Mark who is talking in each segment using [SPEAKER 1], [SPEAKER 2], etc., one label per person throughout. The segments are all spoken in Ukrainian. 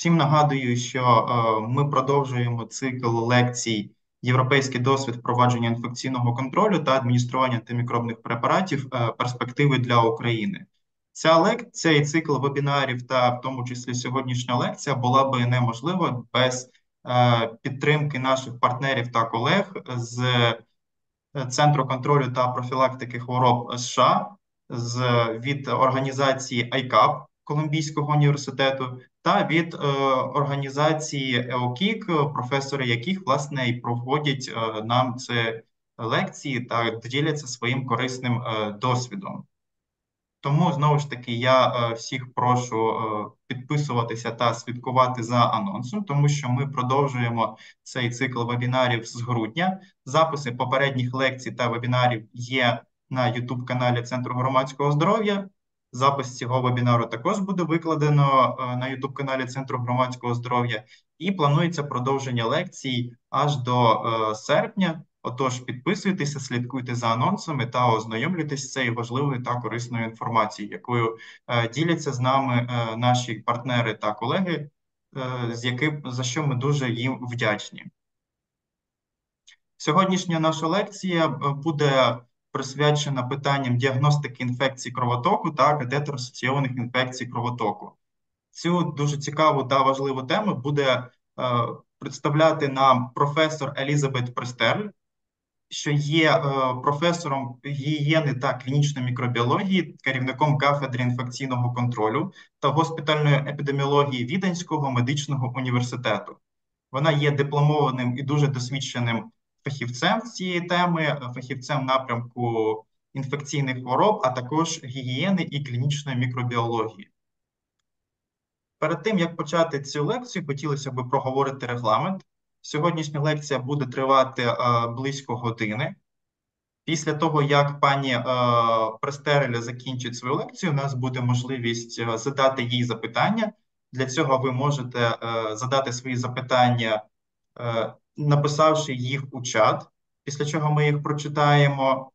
[SPEAKER 1] Всім нагадую, що е, ми продовжуємо цикл лекцій Європейський досвід впровадження інфекційного контролю та адміністрування антимікробних препаратів е, перспективи для України. Ця лекція і цикл вебінарів, та в тому числі сьогоднішня лекція, була би неможлива без е, підтримки наших партнерів та колег з Центру контролю та профілактики хвороб США, з від організації ICAP Колумбійського університету та від е, організації ЕОКІК, професори яких власне і проводять е, нам це лекції та діляться своїм корисним е, досвідом. Тому знову ж таки я е, всіх прошу е, підписуватися та слідкувати за анонсом, тому що ми продовжуємо цей цикл вебінарів з грудня. Записи попередніх лекцій та вебінарів є на youtube каналі Центру громадського здоров'я. Запис цього вебінару також буде викладено е, на youtube каналі Центру громадського здоров'я, і планується продовження лекцій аж до серпня. Отож, підписуйтеся, слідкуйте за анонсами та ознайомлюйтесь з цією важливою та корисною інформацією, якою е, діляться з нами е, наші партнери та колеги, е, з яким за що ми дуже їм вдячні. Сьогоднішня наша лекція буде присвячена питанням діагностики інфекцій кровотоку та катетер-асоційованих інфекцій кровотоку. Цю дуже цікаву та важливу тему буде представляти нам професор Елізабет Престерль, що є е, професором гігієни та клінічної мікробіології, керівником кафедри інфекційного контролю та госпітальної епідеміології Віденського медичного університету. Вона є дипломованим і дуже досвідченим фахівцем цієї теми, фахівцем напрямку інфекційних хвороб, а також гігієни і клінічної мікробіології. Перед тим як почати цю лекцію, хотілося б проговорити регламент. Сьогоднішня лекція буде тривати е, близько години. Після того, як пані е, Престереля закінчить свою лекцію, у нас буде можливість е, задати їй запитання. Для цього ви можете е, задати свої запитання, е, написавши їх у чат, після чого ми їх прочитаємо.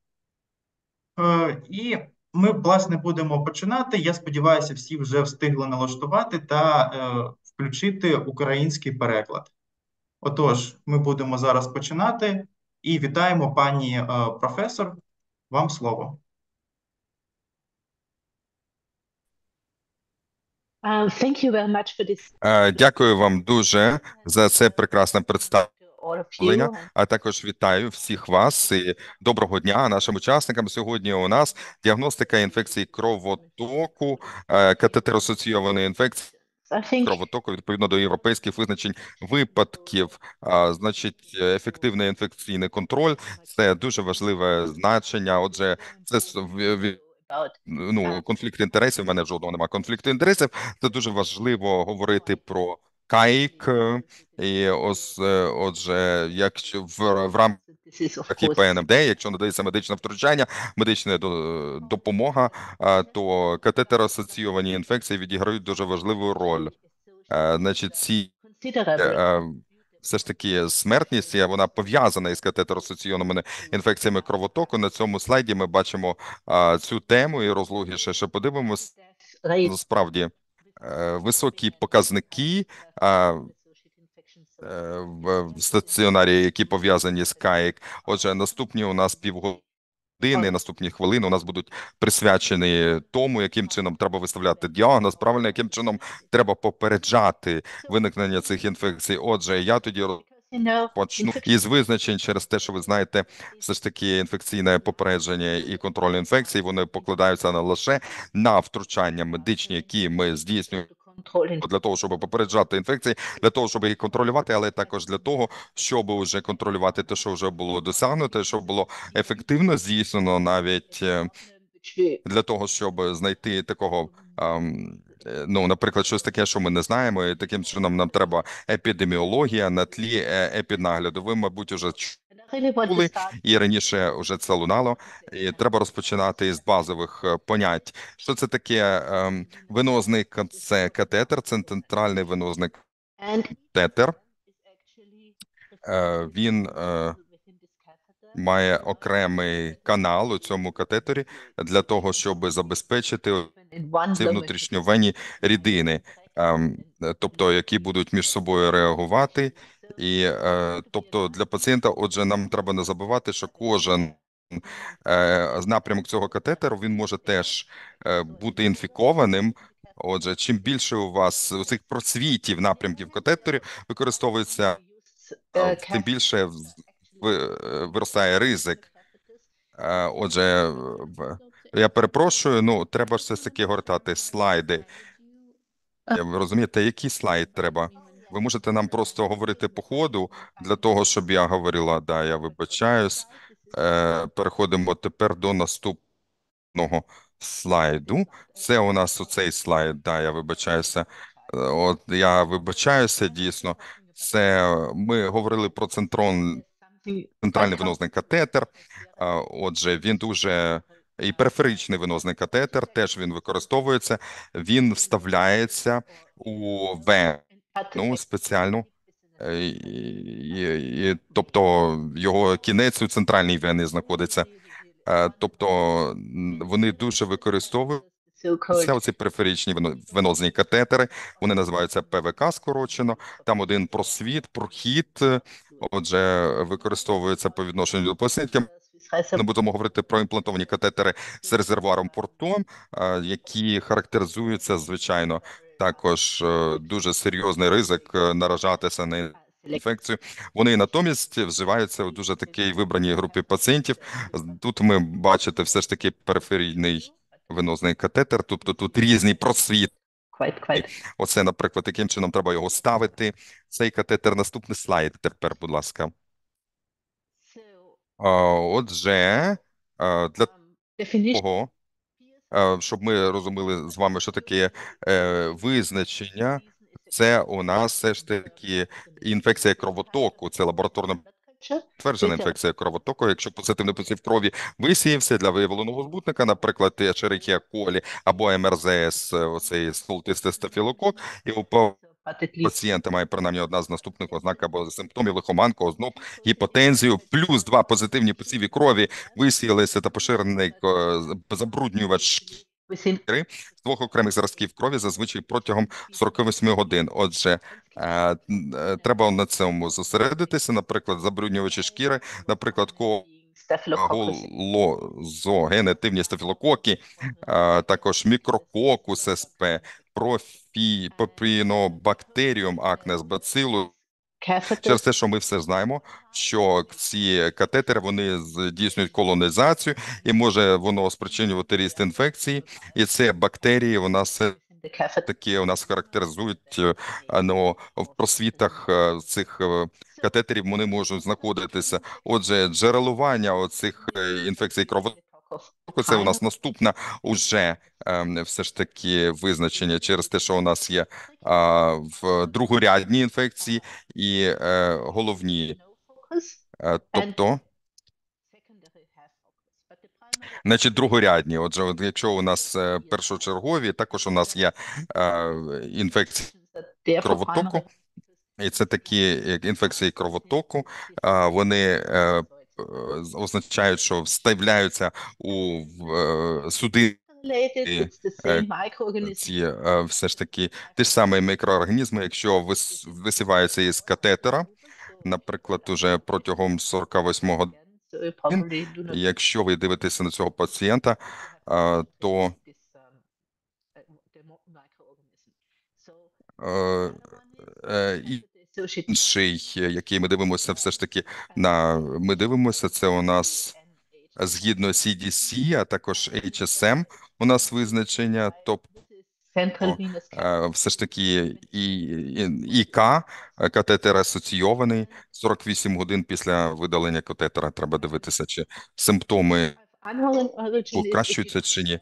[SPEAKER 1] Е, і ми, власне, будемо починати. Я сподіваюся, всі вже встигли налаштувати та е, включити український переклад. Отож, ми будемо зараз починати і вітаємо пані е, професор. Вам слово.
[SPEAKER 2] Дякую вам дуже за це прекрасне представлення. А також вітаю всіх вас і доброго дня нашим учасникам. Сьогодні у нас діагностика інфекції кровотоку, е, катетеросоційованої інфекції кровотоку відповідно до європейських визначень випадків. А, Значить, ефективний інфекційний контроль це дуже важливе значення. Отже, це ну, конфлікт інтересів. У мене жодного немає конфлікту інтересів. Це дуже важливо говорити про кайк, і ось, отже, якщо в, в рамках і ПНМД, якщо надається медичне втручання, медична допомога, то катетер асоційовані інфекції відіграють дуже важливу роль. Значить, ці все ж таки смертність вона пов'язана із катетеросоційованими інфекціями кровотоку. На цьому слайді ми бачимо цю тему і розлогіше ще подивимося. Насправді високі показники Е, в стаціонарі, які пов'язані з КАїК. Отже, наступні у нас півгодини. Наступні хвилини у нас будуть присвячені тому, яким чином треба виставляти діагноз, правильно яким чином треба попереджати виникнення цих інфекцій. Отже, я тоді почну із визначень через те, що ви знаєте, все ж таки інфекційне попередження і контроль інфекцій. Вони покладаються не лише на втручання медичні, які ми здійснюємо для того, щоб попереджати інфекції, для того, щоб їх контролювати, але також для того, щоб вже контролювати те, що вже було досягнуто, щоб було ефективно здійснено навіть е, для того, щоб знайти такого. Ем, ну, наприклад, щось таке, що ми не знаємо, і таким чином нам треба епідеміологія на тлі е, епіднагляду. Ви, мабуть, уже були і раніше вже це лунало. І Треба розпочинати з базових е, понять. Що це таке ем, венозний це катетер, це центральний венозний катетер. Е, він е, має окремий канал у цьому катетері для того, щоб забезпечити ці внутрішньовені рідини. ем, тобто які будуть між собою реагувати. І е, тобто для пацієнта, отже, нам треба не забувати, що кожен е, напрямок цього катетеру він може теж е, бути інфікованим. Отже, чим більше у вас у цих просвітів напрямків катетерів використовується, тим більше виростає ризик. Е, Отже, я перепрошую, ну треба все ж таки гортати слайди. Ви розумієте, який слайд треба? Ви можете нам просто говорити по ходу для того, щоб я говорила. Да, я вибачаюсь. Е, Переходимо тепер до наступного слайду. Це у нас оцей слайд. Да, я вибачаюся. Е, От я вибачаюся дійсно. Це ми говорили про центрон, центральний венозний катетер. Отже, він дуже і периферичний венозний катетер теж він використовується. Він вставляється у вену спеціальну. Е, І, і, і, тобто його кінець у центральній вені знаходиться. Е, Тобто вони дуже використовуються, оці периферичні вено- венозні катетери, вони називаються ПВК скорочено. Там один просвіт, прохід, отже, використовується по відношенню до пацієнтів. Не будемо говорити про імплантовані катетери з резервуаром портом, які характеризуються, звичайно, також е, дуже серйозний ризик е, наражатися на інфекцію. Вони натомість вживаються у дуже такій вибраній групі пацієнтів. Тут ми бачите все ж таки периферійний венозний катетер, тобто тут різні просвіти.
[SPEAKER 3] Quite, quite.
[SPEAKER 2] Оце, наприклад, яким чином треба його ставити. Цей катетер. Наступний слайд тепер, будь ласка. Отже, для
[SPEAKER 3] um,
[SPEAKER 2] того, щоб ми розуміли з вами, що таке е, визначення, це у нас все ж таки інфекція кровотоку, це лабораторно підтверджена інфекція кровотоку. Якщо позитивний посів крові висіявся для виявленого збутника, наприклад, Echerichia coli або МРЗС, оцей столтистий стафілокок, і у пацієнта має принаймні одна з наступних ознак або симптомів лихоманку, озноб, гіпотензію, плюс два позитивні посіві крові висіялися та поширений е, забруднювач
[SPEAKER 3] within
[SPEAKER 2] з двох окремих зразків крові зазвичай протягом 48 годин. Отже, е, е, треба на цьому зосередитися, наприклад, забруднювачі шкіри, наприклад, голозогенетивні стафілококи, а, також мікрококус СП, профі, попінобактеріум акнес бацилу. Через те, що ми все знаємо, що ці катетери вони здійснюють колонізацію, і може воно спричинювати ріст інфекції, і це бактерії у нас такі у нас характеризують ну, в просвітах е, цих е, катетерів вони можуть знаходитися. Отже, джерелування оцих е, інфекцій кровотоку це у нас наступна уже ем, все ж таки визначення через те, що у нас є в другорядні інфекції і е, головні. Е, тобто, значить, другорядні. Отже, якщо у нас е, першочергові, також у нас є інфекції кровотоку, і це такі інфекції кровотоку. Вони означають, що вставляються у е, судини ці е, все ж таки ті ж самі мікроорганізми, якщо вис, висіваються із катетера, наприклад, уже протягом 48 годин, якщо ви дивитеся на цього пацієнта, е, то е, е, і інший, який ми дивимося, все ж таки на ми дивимося, це у нас згідно CDC, а також HSM у нас визначення, тобто е, все ж таки і, і, ІК, е, катетер асоційований, 48 годин після видалення катетера треба дивитися, чи симптоми покращуються чи ні.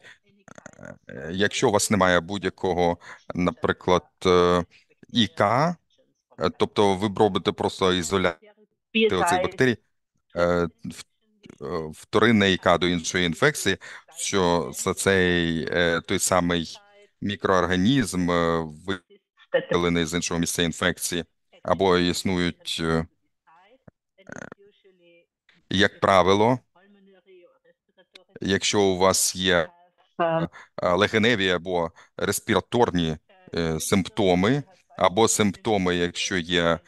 [SPEAKER 2] Е, Якщо у вас немає будь-якого, наприклад, е, ІК, е, тобто ви б робите просто ізоляцію оцих бактерій, е, е, вторинне ІК до іншої інфекції, що це цей е, той самий мікроорганізм е, видалений з іншого місця інфекції, або існують, е, як правило, якщо у вас є е, легеневі або респіраторні е, симптоми або симптоми, якщо є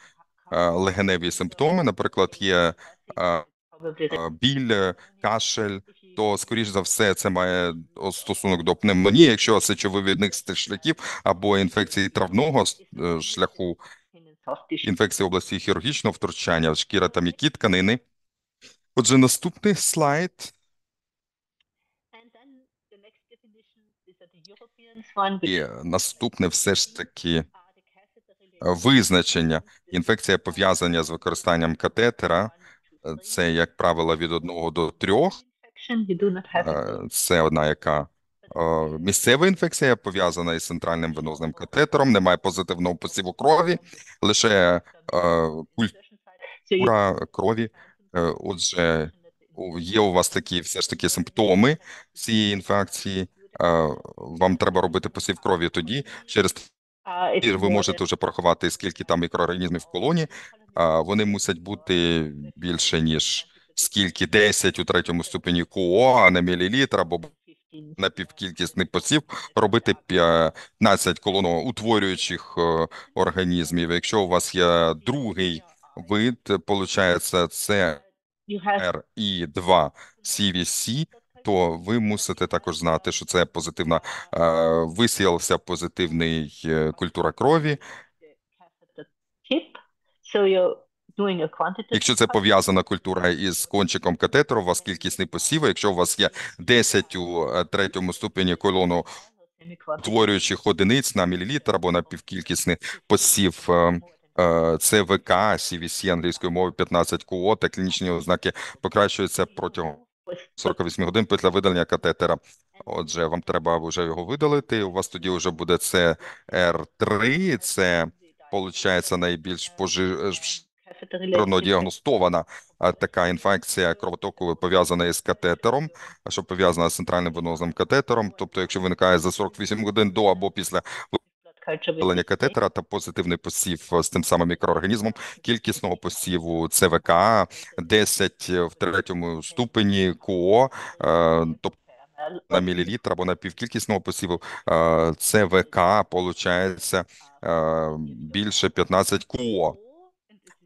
[SPEAKER 2] е, легеневі симптоми, наприклад, є е, е, біль, кашель, то скоріш за все це має стосунок до пневмонії, якщо сечовивідних шляхів або інфекції травного шляху, інфекції області хірургічного втручання, шкіра та м'які тканини. Отже, наступний слайд. І наступне все ж таки визначення. Інфекція пов'язання з використанням катетера. Це, як правило, від одного до трьох. Е, Це одна яка е, місцева інфекція пов'язана із центральним венозним катетером, немає позитивного посіву крові, лише е, культура крові. Отже, є у вас такі все ж таки симптоми цієї інфекції. Вам треба робити посів крові тоді. Через і ви можете вже порахувати, скільки там мікроорганізмів в колоні. Вони мусять бути більше, ніж скільки 10 у третьому ступені КО, а не мілілітр, або на півкількісний посів робити 15 колоноутворюючих е, організмів. Якщо у вас є другий вид, получається це RI2 CVC, то ви мусите також знати, що це позитивна е, висіявся позитивний е, культура крові. Якщо це пов'язана культура із кончиком катетеру, у вас кількісний посів. Якщо у вас є 10 у е, третьому ступені колону утворюючих одиниць на мілілітр або на півкількісний посів ЦВК, CVC англійської мови 15 КО та клінічні ознаки покращуються протягом 48 годин після видалення катетера. Отже, вам треба вже його видалити. У вас тоді вже буде CR3, це получається найбільш поширено діагностована така інфекція кровотоку пов'язана із катетером, що пов'язана з центральним венозним катетером. Тобто, якщо виникає за 48 годин до або після видалення катетера та позитивний посів з тим самим мікроорганізмом кількісного посіву ЦВК 10 в третьому ступені КО, е, тобто на мілілітр або на півкількісного посіву е, ЦВК е, більше 15 КО.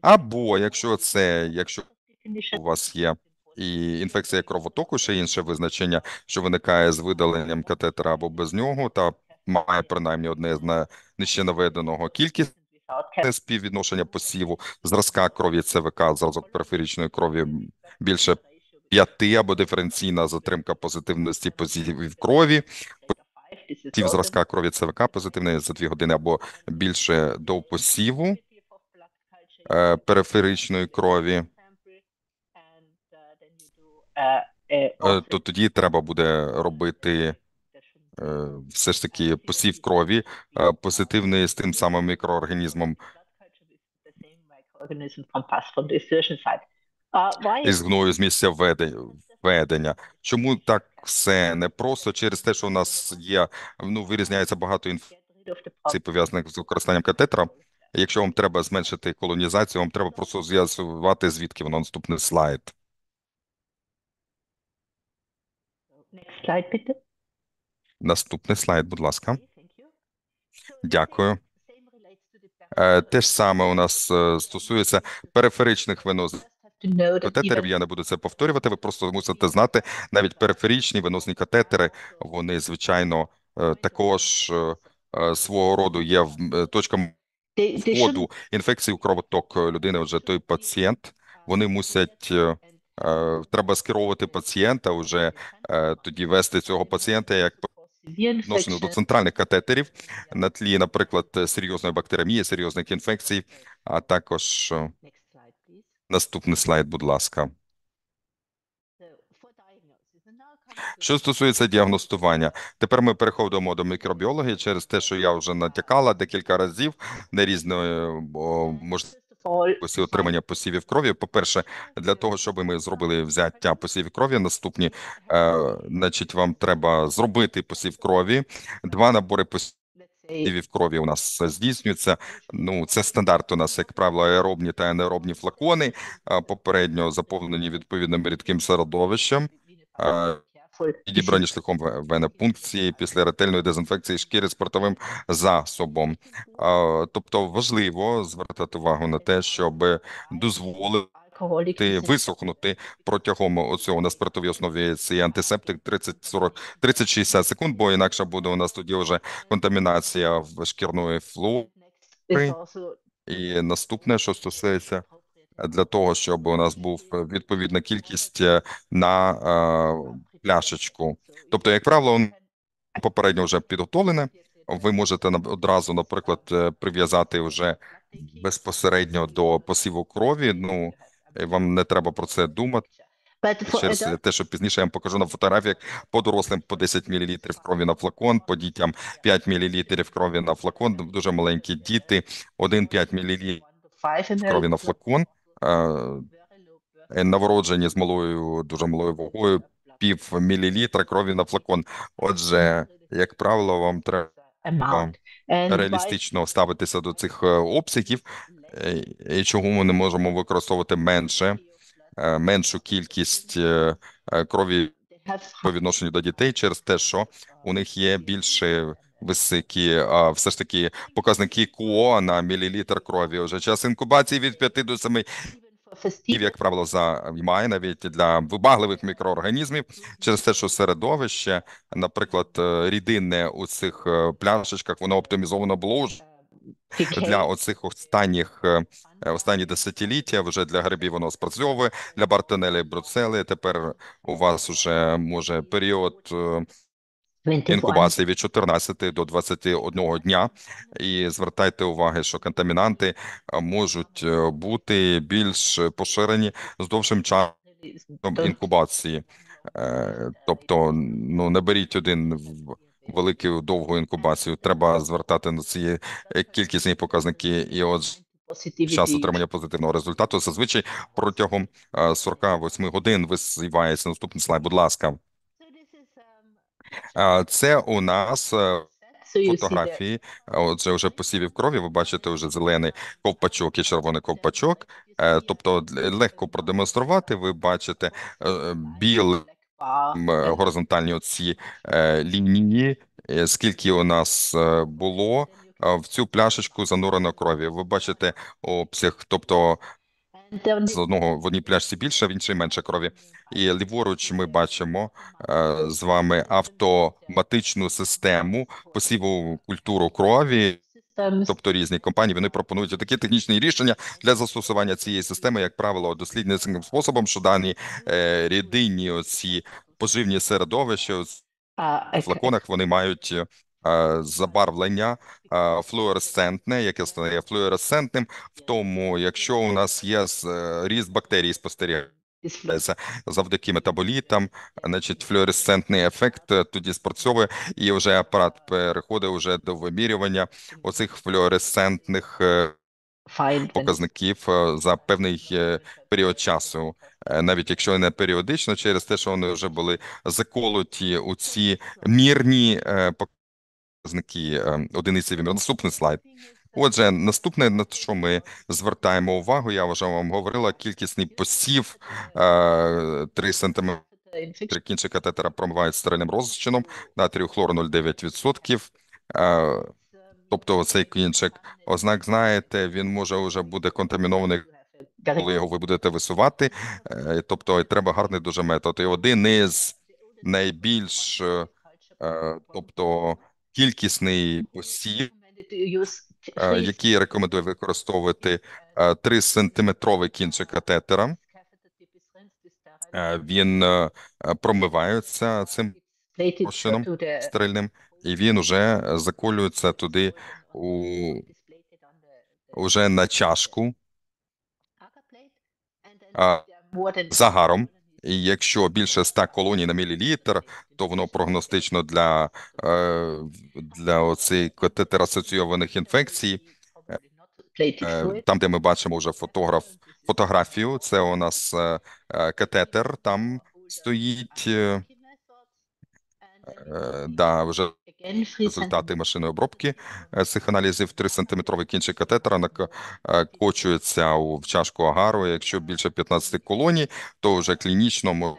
[SPEAKER 2] Або якщо це, якщо у вас є і інфекція кровотоку, ще інше визначення, що виникає з видаленням катетера або без нього, та має принаймні одне з нижче наведеного. Кількість співвідношення посіву зразка крові ЦВК, зразок периферичної крові більше п'яти або диференційна затримка позитивності посівів крові, посів зразка крові ЦВК позитивний за дві години або більше до посіву е, периферичної крові, е, то тоді треба буде робити все ж таки посів крові е, позитивний з тим самим мікроорганізмом із гною з місця введення. Чому так все не просто через те, що у нас є ну вирізняється багато інфекцій пов'язаних з використанням катетера. Якщо вам треба зменшити колонізацію, вам треба просто з'ясувати звідки воно наступний слайд. Наступний слайд, будь ласка. Дякую. Е, Те ж саме у нас е, стосується периферичних венозних катетерів. Я не буду це повторювати. Ви просто мусите знати, навіть периферичні венозні катетери, вони звичайно е, також свого роду є в- точками входу інфекції у кровоток людини. Отже, той пацієнт, вони мусять треба скеровувати пацієнта, вже е, тоді вести цього пацієнта як відношено до центральних катетерів на тлі, наприклад, серйозної бактеремії, серйозних інфекцій, а також е, наступний слайд, будь ласка. Що стосується діагностування, тепер ми переходимо до мікробіології через те, що я вже натякала декілька разів на різні е, о, можливості отримання посівів крові. По-перше, для того, щоб ми зробили взяття посівів крові, наступні, е, значить, вам треба зробити посів крові, два набори посівів крові у нас здійснюються. Ну, це стандарт у нас, як правило, аеробні та анаеробні флакони, е, попередньо заповнені відповідним рідким середовищем. Підібрані шляхом ве- венепункції після ретельної дезінфекції шкіри спиртовим засобом. Тобто важливо звертати увагу на те, щоб дозволити висохнути протягом оцього на спиртовій основі цей антисептик 30-40, 30-60 секунд, бо інакше буде у нас тоді вже контамінація в шкірної флори. І наступне, що стосується для того, щоб у нас був відповідна кількість е, на е, пляшечку. Тобто, як правило, попередньо вже підготовлене. Ви можете одразу, наприклад, е, прив'язати вже безпосередньо до посіву крові. Ну вам не треба про це думати. Через те, що пізніше я вам покажу на фотографіях по дорослим по 10 мл крові на флакон, по дітям 5 мл крові на флакон. Дуже маленькі діти 1-5 мл крові на флакон. Е, Новороджені з малою, дуже малою вагою, пів мілілітра крові на флакон. Отже, як правило, вам треба реалістично ставитися до цих е, обсягів, е, і чого ми не можемо використовувати менше, е, меншу кількість крові по відношенню до дітей через те, що у них є більше високі, а все ж таки показники КУО на мілілітр крові. Уже час інкубації від 5 до 7 днів, як правило, займає навіть для вибагливих мікроорганізмів через те, що середовище, наприклад, е, рідинне у цих е, пляшечках, воно оптимізовано було вже для оцих останніх е, останні десятиліття. Вже для грибів воно спрацьовує для бартонелі бруцели. Тепер у вас уже може період е, інкубації від 14 до 21 дня. І звертайте уваги, що контамінанти е, можуть е, бути більш поширені з довшим часом інкубації. Е, Тобто, ну не беріть один в велику довгу інкубацію. Треба звертати на ці кількісні показники. І от час отримання позитивного результату зазвичай протягом е, 48 годин висівається. Наступний слайд, будь ласка. Це у нас е, фотографії. Отже, вже посівів крові. Ви бачите вже зелений ковпачок і червоний ковпачок. Е, Тобто легко продемонструвати. Ви бачите е, біл м, горизонтальні оці лінії. Скільки у нас було в цю пляшечку занурено крові. Ви бачите обсяг, тобто з одного в одній пляшці більше, в іншій менше крові. І ліворуч ми бачимо е, з вами автоматичну систему посіву культуру крові. Тобто різні компанії вони пропонують такі технічні рішення для застосування цієї системи, як правило, дослідницьким способом, що дані е, рідинні оці поживні середовища у флаконах вони мають забарвлення е, флуоресцентне, яке стає флуоресцентним, в тому, якщо у нас є е, ріст бактерій спостерігається завдяки метаболітам, значить флуоресцентний ефект е, тоді спрацьовує, і вже апарат переходить вже до вимірювання оцих флуоресцентних е, показників е, за певний е, період часу, Е, навіть якщо не періодично, через те, що вони вже були заколоті у ці мірні е, показники е, одиниці виміру. Наступний слайд. Отже, наступне, на що ми звертаємо увагу, я вже вам говорила, кількісний посів е, 3 см кінчик катетера промивають стерильним розчином, натрію хлору 0,9%. Е, Тобто цей кінчик, ознак, знаєте, він може вже буде контамінований, коли його ви будете висувати. Е, Тобто треба гарний дуже метод. І один із найбільш, е, е, тобто кількісний посів, е, який я рекомендую використовувати 3 сантиметровий кінчик катетера. Е, Він е, е, промивається цим розчином стерильним, і він уже заколюється туди у уже на чашку загаром. І якщо більше 100 колоній на мілілітр, то воно прогностично для, е, для оцих катетер-асоційованих інфекцій. Е, Там, де ми бачимо вже фотограф, фотографію, це у нас е, катетер, там стоїть, да, вже результати машинної обробки е, цих аналізів. 3-сантиметровий кінчик катетера накочується у в чашку агару. Якщо більше 15 колоній, то вже клінічно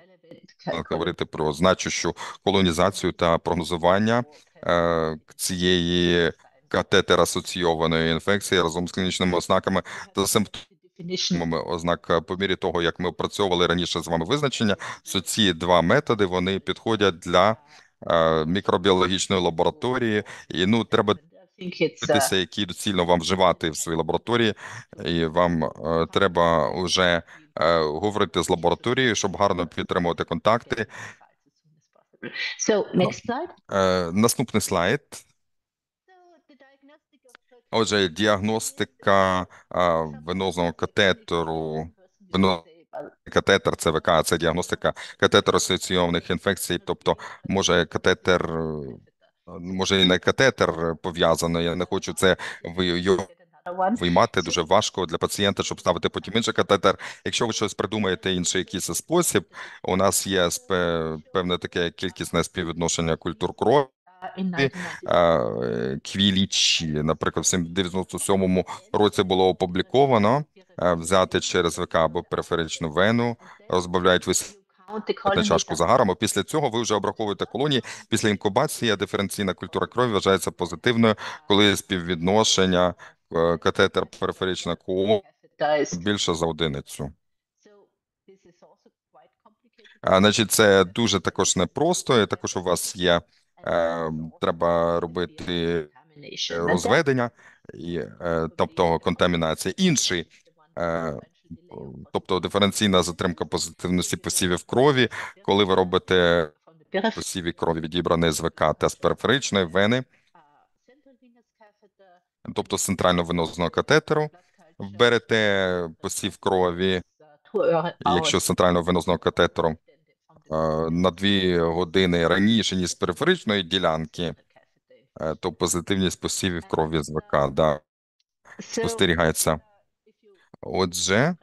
[SPEAKER 2] говорити про значущу колонізацію та прогнозування е, цієї катетер-асоційованої інфекції разом з клінічними ознаками та симптомами. Ознак е, по мірі того, як ми опрацьовували раніше з вами визначення, що ці два методи вони підходять для е, мікробіологічної лабораторії, і ну треба дивитися, які доцільно вам вживати в своїй лабораторії, і вам е, треба вже е, говорити з лабораторією, щоб гарно підтримувати контакти.
[SPEAKER 3] So, next slide.
[SPEAKER 2] Е, Наступний слайд. Отже, діагностика венозного катетеру, вено... катетер ЦВК, це діагностика катетер-асоційованих інфекцій, тобто може катетер, може і не катетер пов'язаний, я не хочу це його виймати дуже важко для пацієнта, щоб ставити потім інший катетер. Якщо ви щось придумаєте інший якийсь спосіб, у нас є певне таке кількісне співвідношення культур крові, квілічі, наприклад, в 97-му році було опубліковано взяти через ВК або периферичну вену, розбавляють висипати чашку загаром. а Після цього ви вже обраховуєте колонії. Після інкубації диференційна культура крові вважається позитивною, коли співвідношення е, катетер периферична коо більше за одиницю. А, значить, це дуже також непросто. І також у вас є е, треба робити розведення, і, е, тобто контамінація. Інший, е, тобто диференційна затримка позитивності посівів крові, коли ви робите посіві крові відібрані з ВК та з периферичної вени, тобто з центрально-венозного катетеру, берете посів крові, якщо з центрально-венозного катетеру, е, на дві години раніше, ніж з периферичної ділянки, е, то позитивність посівів крові з ВК, да, спостерігається. Отже,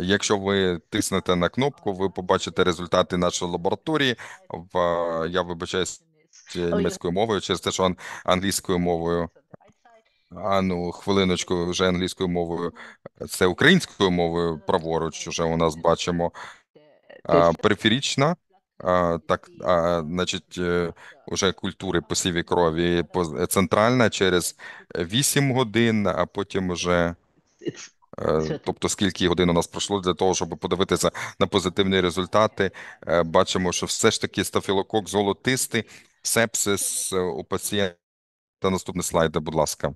[SPEAKER 2] якщо ви тиснете на кнопку, ви побачите результати нашої лабораторії. В я вибачаюсь німецькою мовою через те, що англійською мовою. А ну, хвилиночку, вже англійською мовою. Це українською мовою праворуч. Вже у нас бачимо а, периферічна. А, так, а, значить, е, уже культури посіві крові поз- центральна через 8 годин, а потім уже Е, Тобто, скільки годин у нас пройшло для того, щоб подивитися на позитивні результати, Е, бачимо, що все ж таки стафілокок золотистий, сепсис е, у пацієнта. Наступний слайд, будь ласка.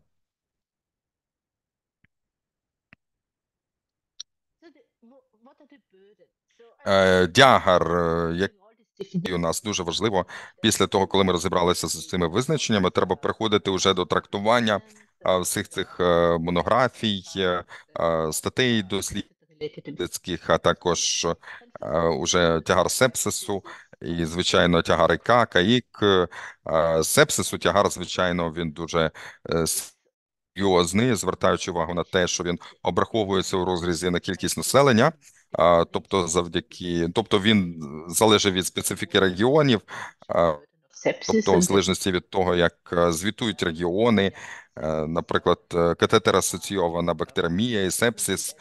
[SPEAKER 2] Е, Дягар, е, який у нас дуже важливо, після того, коли ми розібралися з цими визначеннями, треба переходити вже до трактування всіх цих е, монографій, е, статей дослідницьких, а також е, уже тягар сепсису і, звичайно, тягар ІК, КАІК. Е, Сепсису тягар, звичайно, він дуже серйозний, звертаючи увагу на те, що він обраховується у розрізі на кількість населення. Тобто, завдяки, тобто він залежить від специфіки регіонів, тобто, в залежності від того, як звітують регіони, наприклад, е, катетер асоційована бактеремія і сепсис,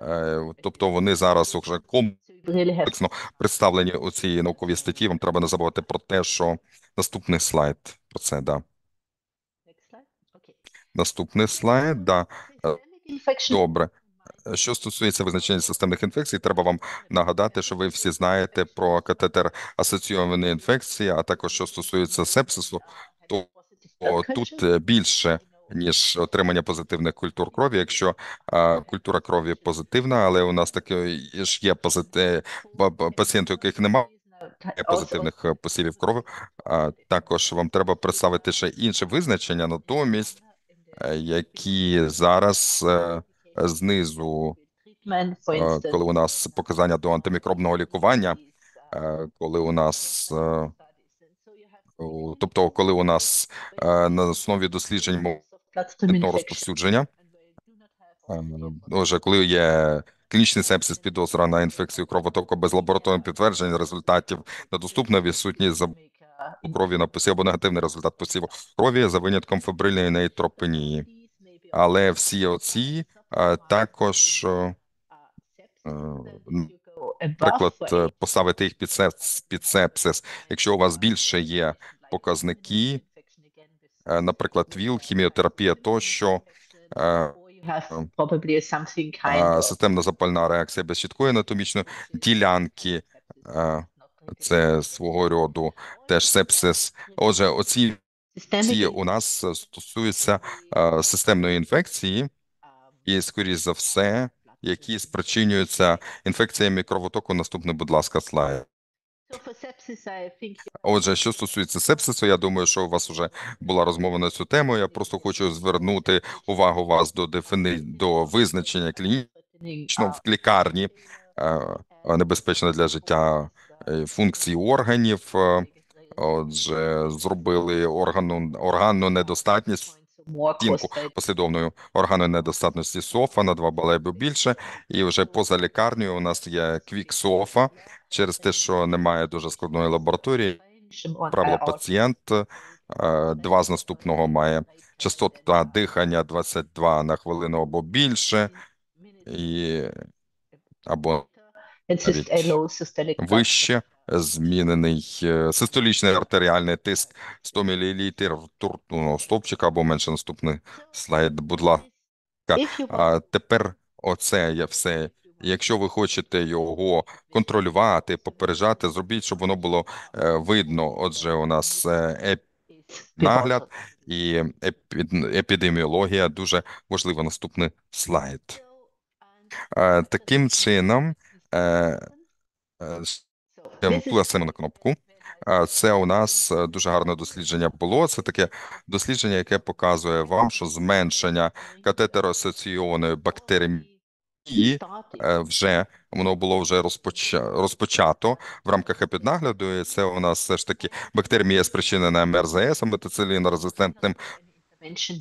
[SPEAKER 2] е, тобто вони зараз уже комплексно представлені у цій науковій статті. Вам треба не забувати про те, що наступний слайд про це, да. Наступний слайд, да. Е, Добре. Що стосується визначення системних інфекцій, треба вам нагадати, що ви всі знаєте про катетер асоційованої інфекції, а також що стосується сепсису, то тут е, більше ніж отримання позитивних культур крові. Якщо культура крові позитивна, але у нас таке ж є позитив, пацієнти, у яких немає позитивних е, посівів крові, також вам треба представити ще інше визначення, натомість, е, які зараз е, знизу, е, коли у нас показання до антимікробного лікування, е, коли у нас е, тобто, коли у нас е, на основі досліджень мовного розповсюдження, е, Отже, коли є клінічний сепсис, підозра на інфекцію кровотоку без лабораторного підтвердження результатів недоступна відсутність за крові на посів або негативний результат посіву крові за винятком фебрильної нейтропенії. Але всі оці е, також е, е, Наприклад, е, поставити їх під сепсис. Якщо у вас більше є показники, наприклад, ВІЛ, хіміотерапія тощо, е, а, системна запальна реакція без чіткої анатомічної ділянки, е, це свого роду теж сепсис. Отже, оці ці у нас е, стосуються е, системної інфекції і, скоріш за все, які спричинюються інфекціями кровотоку. Наступний, будь ласка, слайд. Отже, що стосується сепсису, я думаю, що у вас вже була розмова на цю тему. Я просто хочу звернути увагу вас до дефіни... до визначення клінічно в лікарні е, небезпечно для життя е, функцій органів. Отже, зробили органу органну недостатність оцінку послідовною органної недостатності СОФА на 2 бали або більше, і вже поза лікарнею у нас є квік СОФА через те, що немає дуже складної лабораторії. Правило пацієнт два з наступного має частота дихання 22 на хвилину або більше, і або вище змінений е, систолічний артеріальний тиск 100 мл ртутного стовпчика або менше наступний слайд, будь ласка. А тепер оце є все. Якщо ви хочете його контролювати, попереджати, зробіть, щоб воно було е, видно. Отже, у нас е, нагляд і епідеміологія дуже важлива. Наступний слайд. Таким чином, Плесимо на кнопку. Це у нас е, дуже гарне дослідження було. Це таке дослідження, яке показує вам, що зменшення катетероасоційованої бактерії е, вже воно було вже розпочато в рамках епіднагляду. І це у нас все ж таки бактерія спричинена МРЗС, метицилін резистентним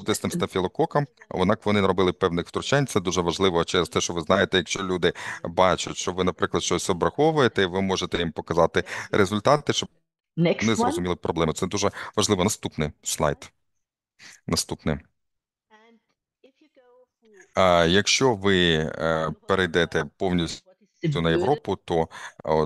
[SPEAKER 2] Тисним стафілококам, однак вони робили певних втручань. Це дуже важливо через те, що ви знаєте, якщо люди бачать, що ви, наприклад, щось обраховуєте, ви можете їм показати результати, щоб вони зрозуміли проблеми. Це дуже важливо. Наступний слайд. Наступний. А якщо ви е, перейдете повністю на Європу, то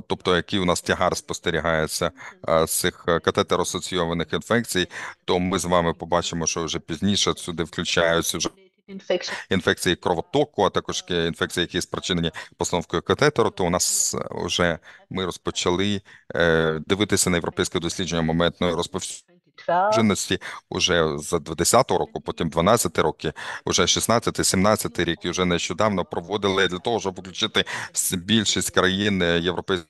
[SPEAKER 2] тобто, який у нас тягар спостерігається з цих катетеросоційованих інфекцій, то ми з вами побачимо, що вже пізніше сюди включаються вже інфекції. кровотоку, а також інфекції, які спричинені постановкою катетеру, то у нас вже ми розпочали е, дивитися на європейське дослідження моментної розповсюдженості уже за 20 року, потім 12 роки, уже 16 17 рік, і вже нещодавно проводили для того, щоб включити більшість країн Європейського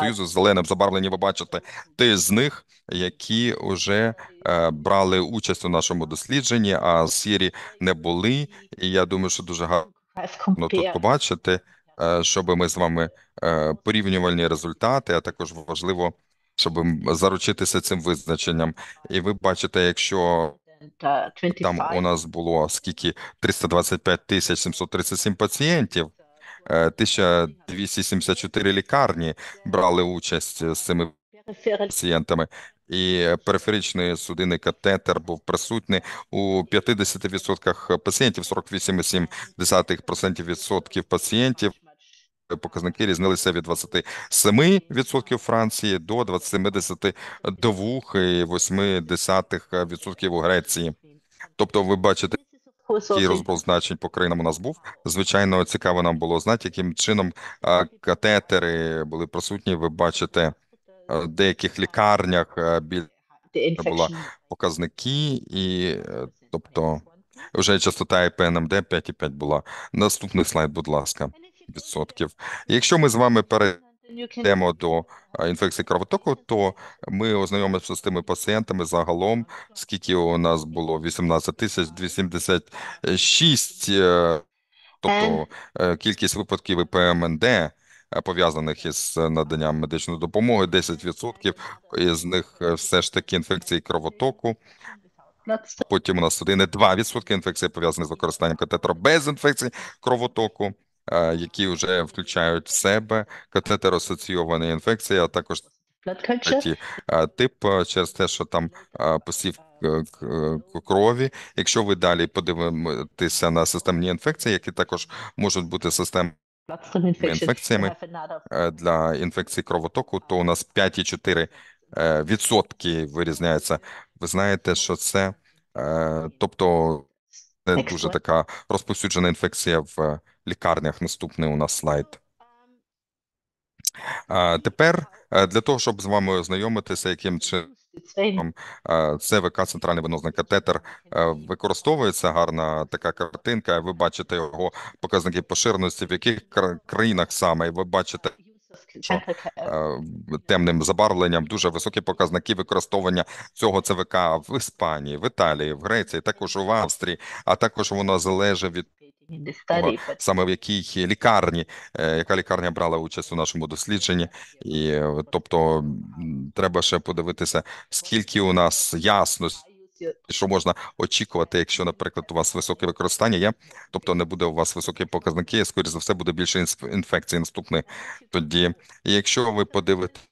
[SPEAKER 2] Союзу з зеленим забарвлені. Ви бачите ті з них, які вже е, брали участь у нашому дослідженні, а сірі не були. І я думаю, що дуже гарно тут побачити, е, щоб ми з вами е, порівнювальні результати, а також важливо, щоб заручитися цим визначенням. І ви бачите, якщо там у нас було скільки 325 тисяч 737 пацієнтів. 1274 лікарні брали участь з цими пацієнтами, і периферичний судинний катетер був присутній у 50% пацієнтів, 48,7% відсотків пацієнтів. Показники різнилися від 27% Франції до 22,8% у Греції. Тобто, ви бачите який значень по країнам у нас був. Звичайно, цікаво нам було знати, яким чином катетери були присутні. Ви бачите, в деяких лікарнях була показники, і е, тобто вже частота ІПНМД 5,5 була. Наступний слайд, будь ласка, відсотків. Якщо ми з вами перейдемо до інфекції кровотоку, то ми ознайомимося з тими пацієнтами загалом, скільки у нас було 18 тисяч 276, е, тобто е, кількість випадків ІПМНД, е, пов'язаних із наданням медичної допомоги, 10% із них все ж таки інфекції кровотоку. Потім у нас 1,2% інфекції пов'язані з використанням катетера без інфекції кровотоку які вже включають в себе катетеросоційовані інфекції, а також третій тип через те, що там посів крові. Якщо ви далі подивитеся на системні інфекції, які також можуть бути системними інфекціями е, для інфекцій кровотоку, то у нас 5,4 е, відсотки вирізняється. Ви знаєте, що це, е, тобто, це дуже така розповсюджена інфекція в лікарнях. Наступний у нас слайд. Тепер е, для того, щоб з вами ознайомитися, яким чином е, ЦВК, центральний венозний катетер, е, використовується гарна така картинка. Ви бачите його показники поширеності, в яких кра- країнах саме, ви бачите що, темним забарвленням дуже високі показники використовування цього ЦВК в Іспанії, в Італії, в Греції, також в Австрії, а також воно залежить від того, саме в якій лікарні, е, яка лікарня брала участь у нашому дослідженні, і тобто треба ще подивитися, скільки у нас ясності, що можна очікувати, якщо, наприклад, у вас високе використання є, тобто не буде у вас високі показники, скоріш за все буде більше інфекцій наступний тоді. І якщо ви подивитесь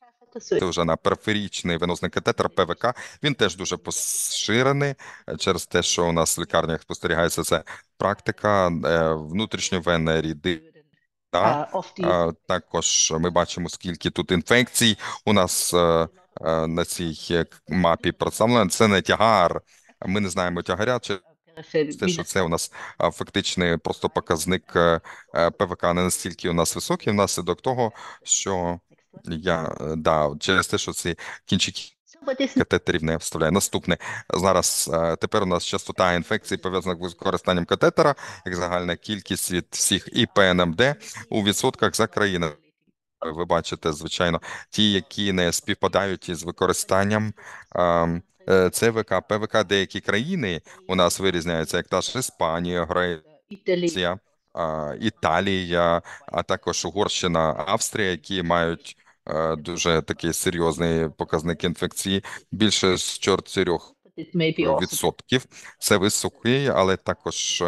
[SPEAKER 2] вже на периферічний венозний катетер ПВК, він теж дуже поширений е, через те, що у нас в лікарнях спостерігається це практика е, внутрішньовенна рідина. А, Також ми бачимо, скільки тут інфекцій у нас е, на цій мапі представлено. Це не тягар. Ми не знаємо тягаря, чи те, що це у нас фактичний просто показник ПВК не настільки у нас високий, внаслідок того, що я е, да, через те, що ці кінчики катетерів не вставляє. Наступне зараз е, тепер у нас частота інфекцій пов'язаних з використанням катетера, як загальна кількість від всіх ІПНМД у відсотках за країною. Ви бачите, звичайно, ті, які не співпадають із використанням ем, е, ЦВК, ПВК, деякі країни у нас вирізняються, як та ж Іспанія, Греція, Італія, а також Угорщина, Австрія, які мають е, дуже такий серйозний показник інфекції, більше з 4 відсотків. Це високий, але також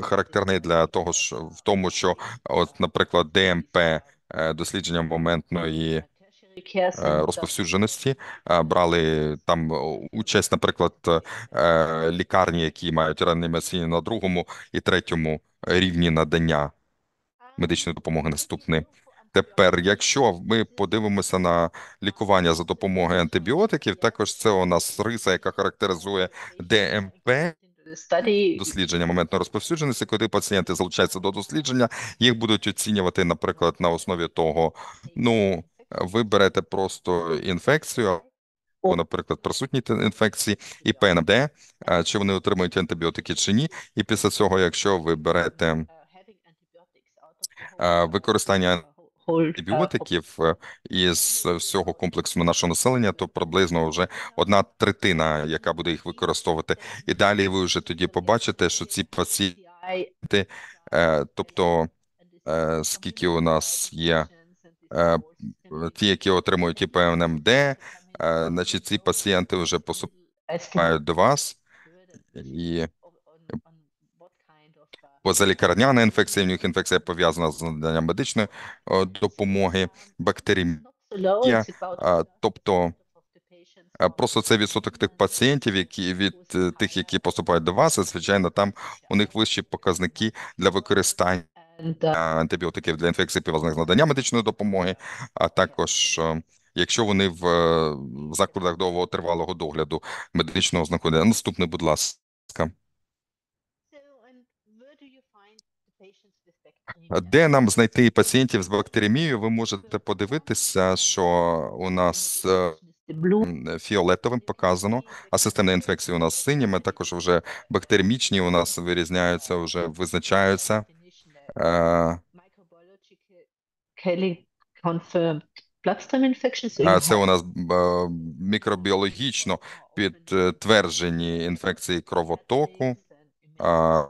[SPEAKER 2] характерний для того, що в тому, що от, наприклад, ДМП е, дослідження моментної розповсюдженості е, брали там участь, наприклад, е, лікарні, які мають реанімаційні на другому і третьому рівні надання медичної допомоги. Наступний. Тепер, якщо ми подивимося на лікування за допомогою антибіотиків, також це у нас риса, яка характеризує ДМП, дослідження моментної розповсюдженості, коли пацієнти залучаються до дослідження, їх будуть оцінювати, наприклад, на основі того, ну ви берете просто інфекцію. Або, наприклад, присутні інфекції і ПНД, е, чи вони отримують антибіотики чи ні. І після цього, якщо ви берете е, використання антибіотиків е, із всього комплексу нашого населення, то приблизно вже одна третина, яка буде їх використовувати. І далі ви вже тоді побачите, що ці пацієнти, тобто скільки у нас є ті, які отримують ІПНМД, е, значить ці пацієнти вже поступають до вас. І позалікарняна інфекція, в них інфекція пов'язана з наданням медичної е, допомоги, бактерії, а, тобто просто це відсоток тих пацієнтів, які від е, тих, які поступають до вас, і, звичайно, там у них вищі показники для використання антибіотиків для інфекцій пов'язаних з наданням медичної допомоги, а також е, якщо вони в е, закладах довготривалого догляду медичного знаходять. Наступний, будь ласка. Де нам знайти пацієнтів з бактеріємією? Ви можете подивитися, що у нас е, фіолетовим показано, а системна інфекція у нас синіми, також вже бактеріємічні у нас вирізняються, вже визначаються. Е, а Це у нас е, мікробіологічно підтверджені інфекції кровотоку. А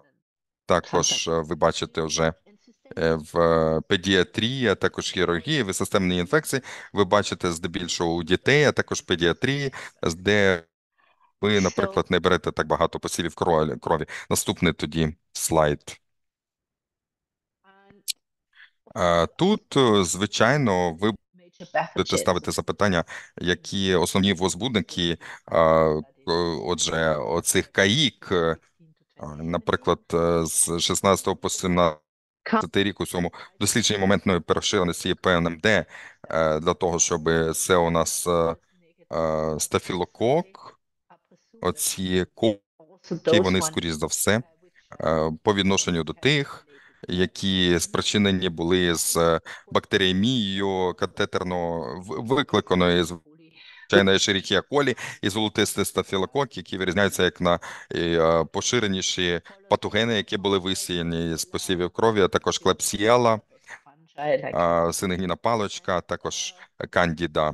[SPEAKER 2] також е, ви бачите вже е, в педіатрії, а також хірургії, в системні інфекції. Ви бачите здебільшого у дітей, а також педіатрії, де ви, наприклад, не берете так багато посівів крові. крові. Наступний тоді слайд. А Тут, е, звичайно, ви будете ставити запитання, які основні возбудники, отже, оцих каїк, наприклад, е, з 16 по 17 рік у цьому дослідженні моментної переширеності ПНМД е, для того, щоб це у нас е, е, стафілокок, оці коки, вони скоріш за все е, по відношенню до тих, які спричинені були з бактеріємією катетерно в- викликаною з звичайно Escherichia coli і золотистий стафілокок, які вирізняються як на е, поширеніші патогени, які були висіяні з посівів крові, а також клепсіела, синегніна паличка, також кандіда.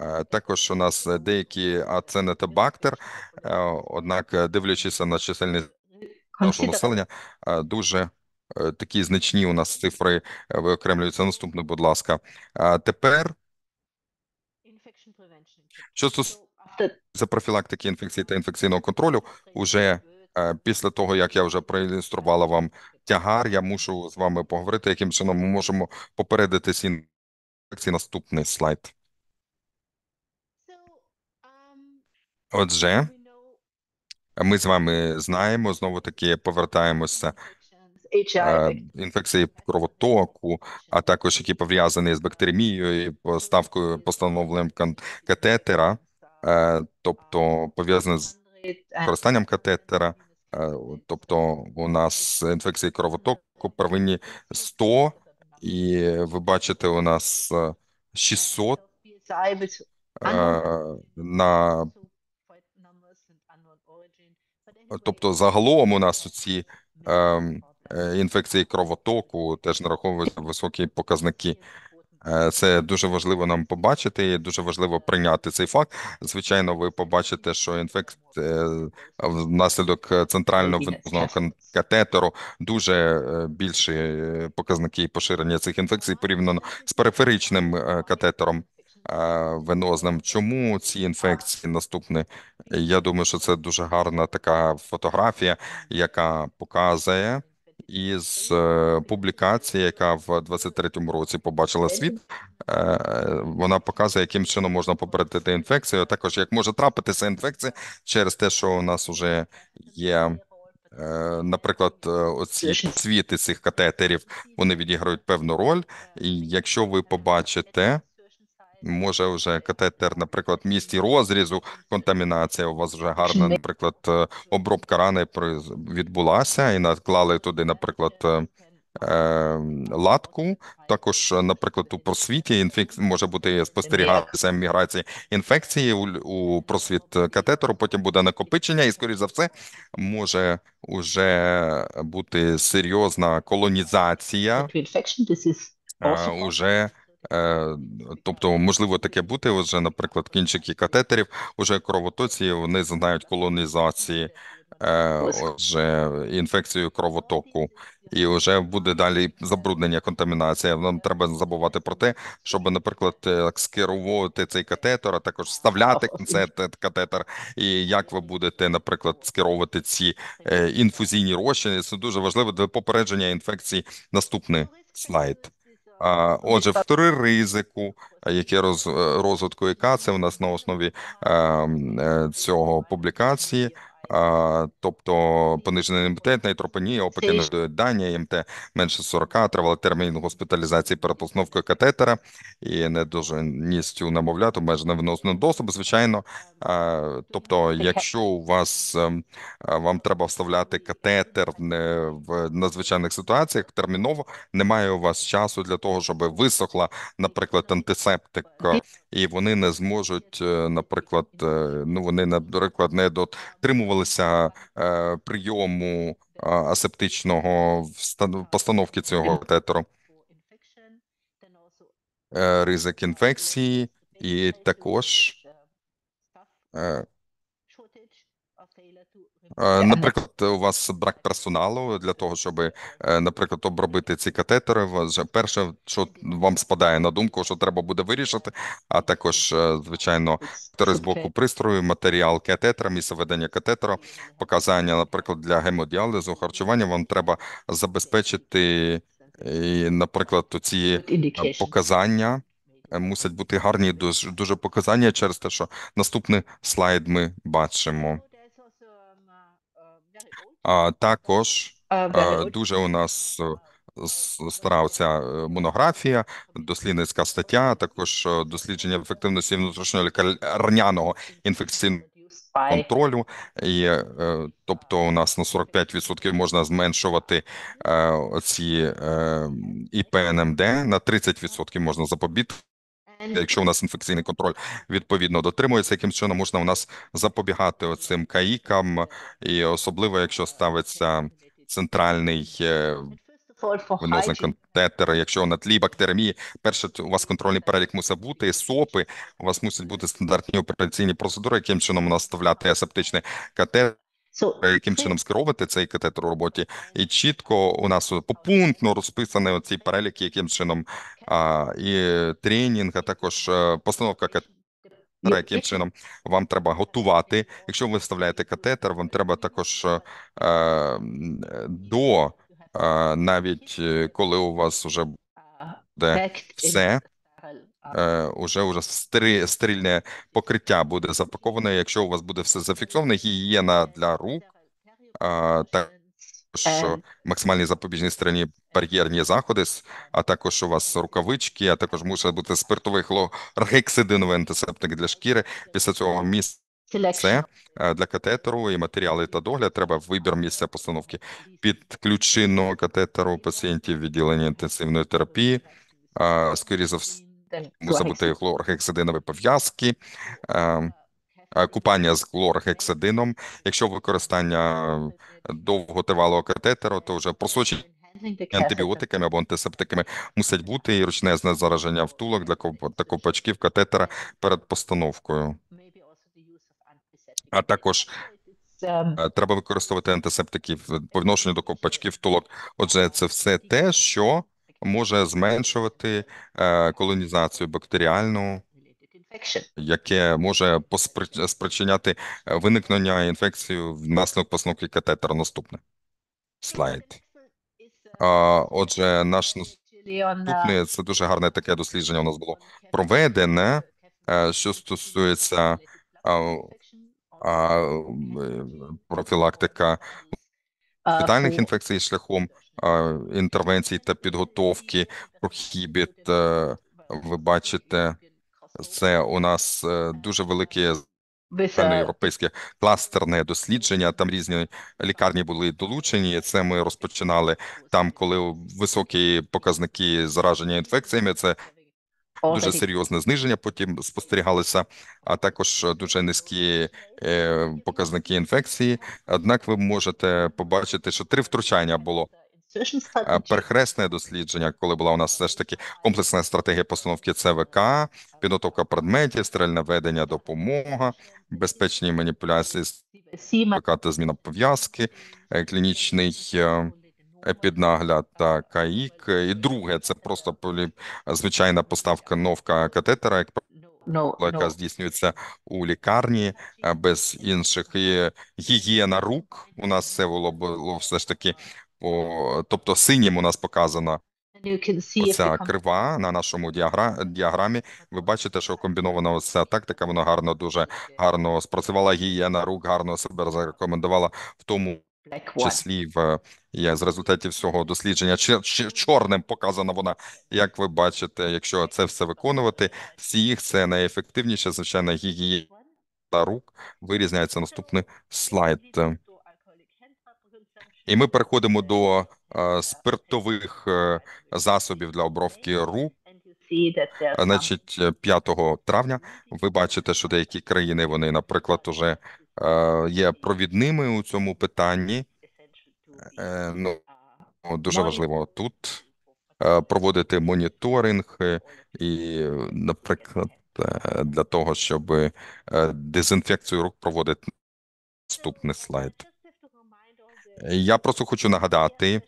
[SPEAKER 2] Е, Також у нас деякі аценетобактер, е, однак, е, дивлячись на чисельність нашого населення, е, дуже е, такі значні у нас цифри е, виокремлюються. Наступне, будь ласка. А тепер, що стосується профілактики інфекцій та інфекційного контролю, уже після того, як я вже проілюструвала вам тягар, я мушу з вами поговорити, яким чином ми можемо попередити ці інфекції. Наступний слайд. Отже, ми з вами знаємо, знову таки повертаємося е, інфекції кровотоку, а також які пов'язані з бактеріємією і поставкою постановленням катетера, е, тобто пов'язані з використанням катетера, е, тобто у нас інфекції кровотоку первинні 100, і ви бачите, у нас е, 600 е, на Тобто загалом у нас ці ем, е, інфекції кровотоку теж нараховуються високі показники. Е, Це дуже важливо нам побачити, дуже важливо прийняти цей факт. Звичайно, ви побачите, що інфекція внаслідок центрального венозного катетеру дуже е, більші е, показники поширення цих інфекцій порівняно з периферичним е, катетером е, венозним. Чому ці інфекції наступне? Я думаю, що це дуже гарна така фотографія, яка показує із е, публікації, яка в 23-му році побачила світ. Е, Вона показує, яким чином можна попередити інфекцію, а також як може трапитися інфекція через те, що у нас вже є. е, Наприклад, е, оці цвіти цих катетерів вони відіграють певну роль, і якщо ви побачите, може вже катетер, наприклад, в місті розрізу, контамінація у вас вже гарна, наприклад, е, обробка рани відбулася, і наклали туди, наприклад, е, е, латку. Також, наприклад, у просвіті інфек... може бути спостерігатися міграції інфекції у, у просвіт катетеру, потім буде накопичення, і, скоріш за все, може уже бути серйозна колонізація уже, тобто, можливо таке бути, вже, наприклад, кінчики катетерів, уже кровотоці, вони знають колонізації, е, отже, інфекцію кровотоку, і вже буде далі забруднення, контамінація. Нам треба забувати про те, щоб, наприклад, е, скерувати цей катетер, а також вставляти катетер, і як ви будете, наприклад, скеровувати ці е, інфузійні розчини. Це дуже важливо для попередження інфекцій. Наступний слайд. А, Отже, втори ризику, які роз, е, розвитку яка це в нас на основі е, е, цього публікації, тобто понижений імунітет, нейтропенія, опіки недоїдання, ІМТ менше 40, тривалий термін госпіталізації перед постановкою катетера і недужністю немовлят, обмежений виносний доступ, звичайно. А, Тобто, якщо у вас ем, вам треба вставляти катетер не в надзвичайних ситуаціях терміново, немає у вас часу для того, щоб висохла, наприклад, антисептик, і вони не зможуть, е, наприклад, е, ну вони, наприклад, не дотримувалися е, прийому е, асептичного постановки цього катетеру, е, ризик інфекції, і також Е, Наприклад, у вас брак персоналу для того, щоб, е, наприклад, обробити ці катетери. Перше, що вам спадає на думку, що треба буде вирішити, а також, е, звичайно, з боку пристрою, матеріал катетера, місце ведення катетера, показання, наприклад, для гемодіалізу, харчування. Вам треба забезпечити, і, наприклад, ці е, показання. е, Мусять бути гарні дуже, дуже показання через те, що наступний слайд ми бачимо. А також Е, Дуже у нас е, стара ця монографія, дослідницька стаття, також е, дослідження ефективності внутрішнього лікарняного інфекційного контролю. І, е, тобто, у нас на 45% можна зменшувати е, е, ІПНМД, на 30% можна запобігти. Якщо у нас інфекційний контроль відповідно дотримується, яким чином можна у нас запобігати оцим каїкам, і особливо якщо ставиться центральний е, венозний катетер, якщо на тлі бактеремії, перше у вас контрольний перелік мусить бути, СОПи, у вас мусять бути стандартні операційні процедури, яким чином у нас вставляти асептичний катетер, яким чином скеровувати цей катетер у роботі, і чітко у нас попунктно розписаний оці переліки, яким чином а, і тренінг, а також е, постановка катетера, яким чином вам треба готувати. Якщо ви вставляєте катетер, вам треба також е, м, до е, навіть е, коли у вас вже буде все, е, уже уже стери, стерильне покриття буде запаковане. Якщо у вас буде все зафіксоване, гігієна для рук, а, також максимальні запобіжні стерильні бар'єрні заходи, а також у вас рукавички, а також мусить бути спиртовий хлоргексидиновий антисептик для шкіри. Після цього місце це е, для катетеру і матеріали та догляд. Треба вибір місця постановки підключеного катетеру пацієнтів відділення інтенсивної терапії. Скоріше за все, мусить бути хлоргексидинові пов'язки, е, е, купання з хлоргексидином. Якщо використання довготривалого катетеру, то вже просочені антибіотиками або антисептиками мусять бути і ручне зараження втулок для коп- та ковпачків катетера перед постановкою. А також Е, Треба використовувати антисептики по відношенню до ковпачків втулок. Отже, це все те, що може зменшувати е, колонізацію бактеріальну, яке може спричиняти е, виникнення інфекції внаслідок постановки катетера. Наступне слайд. Отже, наш наступний це дуже гарне таке дослідження. У нас було проведене, е, що стосується профілактика вітальних інфекцій шляхом інтервенцій та підготовки прохібіт. е, Ви бачите, це у нас е, дуже велике європейське кластерне дослідження. Там різні лікарні були долучені. Це ми розпочинали там, коли високі показники зараження інфекціями. Це дуже серйозне зниження. Потім спостерігалося, а також дуже низькі е, показники інфекції. Однак, ви можете побачити, що три втручання було. Перехресне дослідження, коли була у нас все ж таки комплексна стратегія постановки ЦВК, підготовка предметів, стерильне ведення, допомога, безпечні маніпуляції та зміна пов'язки, е, клінічний е, епіднагляд та КАІК. І друге, це просто звичайна поставка новка катетера, як яка здійснюється у лікарні без інших і гігієна рук. У нас це було було все ж таки по тобто синім у нас показана оця крива на нашому діагра... діаграмі. Ви бачите, що комбінована оця тактика, вона гарно, дуже гарно спрацювала гігієна рук, гарно себе зарекомендувала в тому числі в є з результатів всього дослідження чер- чорним показана вона. Як ви бачите, якщо це все виконувати, всі їх це найефективніше, звичайно, гігієна рук вирізняється наступний слайд. І ми переходимо до е, спиртових е, засобів для обробки рук. Значить, е, 5 травня ви бачите, що деякі країни вони, наприклад, уже е, є провідними у цьому питанні. Е, Ну, дуже важливо тут е, проводити моніторинг е, і, е, наприклад, е, для того, щоб е, дезінфекцію рук проводити. Наступний слайд. Я просто хочу нагадати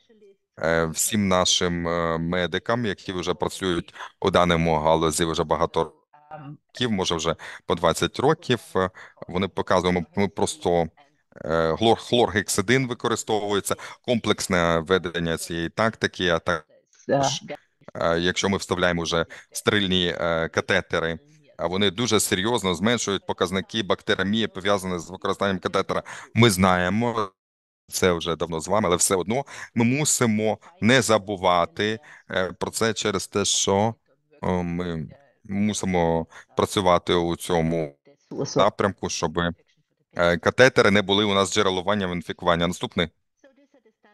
[SPEAKER 2] е, всім нашим е, медикам, які вже працюють у даному галузі вже багато може вже по 20 років. е, Вони показуємо, ми просто е, хлор, хлоргексидин використовується, комплексне ведення цієї тактики, а також Е, якщо ми вставляємо вже стерильні е, катетери, а вони дуже серйозно зменшують показники бактеремії, пов'язані з використанням катетера. Ми знаємо це вже давно з вами, але все одно ми мусимо не забувати е, про це через те, що е, ми мусимо працювати у цьому напрямку, щоб е, катетери не були у нас джерелуванням інфікування. Наступний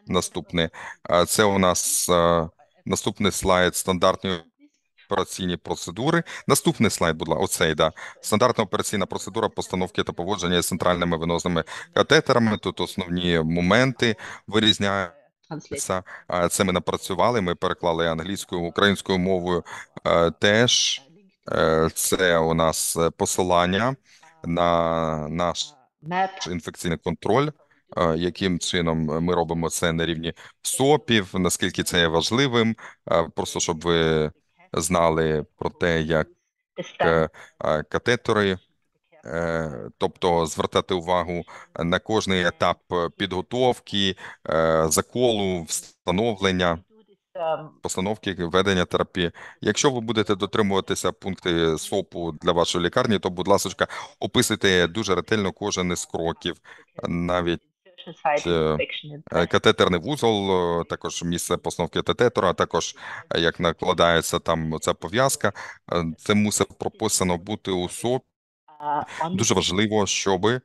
[SPEAKER 2] наступний Е, це у нас е, наступний слайд стандартні операційні процедури. Наступний слайд, будь ласка, оцей да стандартна операційна процедура постановки та поводження з центральними венозними катетерами. Тут основні моменти вирізняються. А Це ми напрацювали. Ми переклали англійською українською мовою. Теж це у нас посилання на наш інфекційний контроль. е, Яким чином ми робимо це на рівні СОПів? Наскільки це є важливим? Е, Просто щоб ви знали про те, як е, е, катетери, е, тобто звертати увагу на кожний етап підготовки, е, заколу, встановлення, постановки, ведення терапії. Якщо ви будете дотримуватися пункти СОПу для вашої лікарні, то, будь ласка, описуйте дуже ретельно кожен із кроків, навіть е, Е, Катетерний вузол, е, також місце постановки катетера, а також як накладається там ця пов'язка. Це мусить прописано бути у СОП. Дуже важливо, щоб е,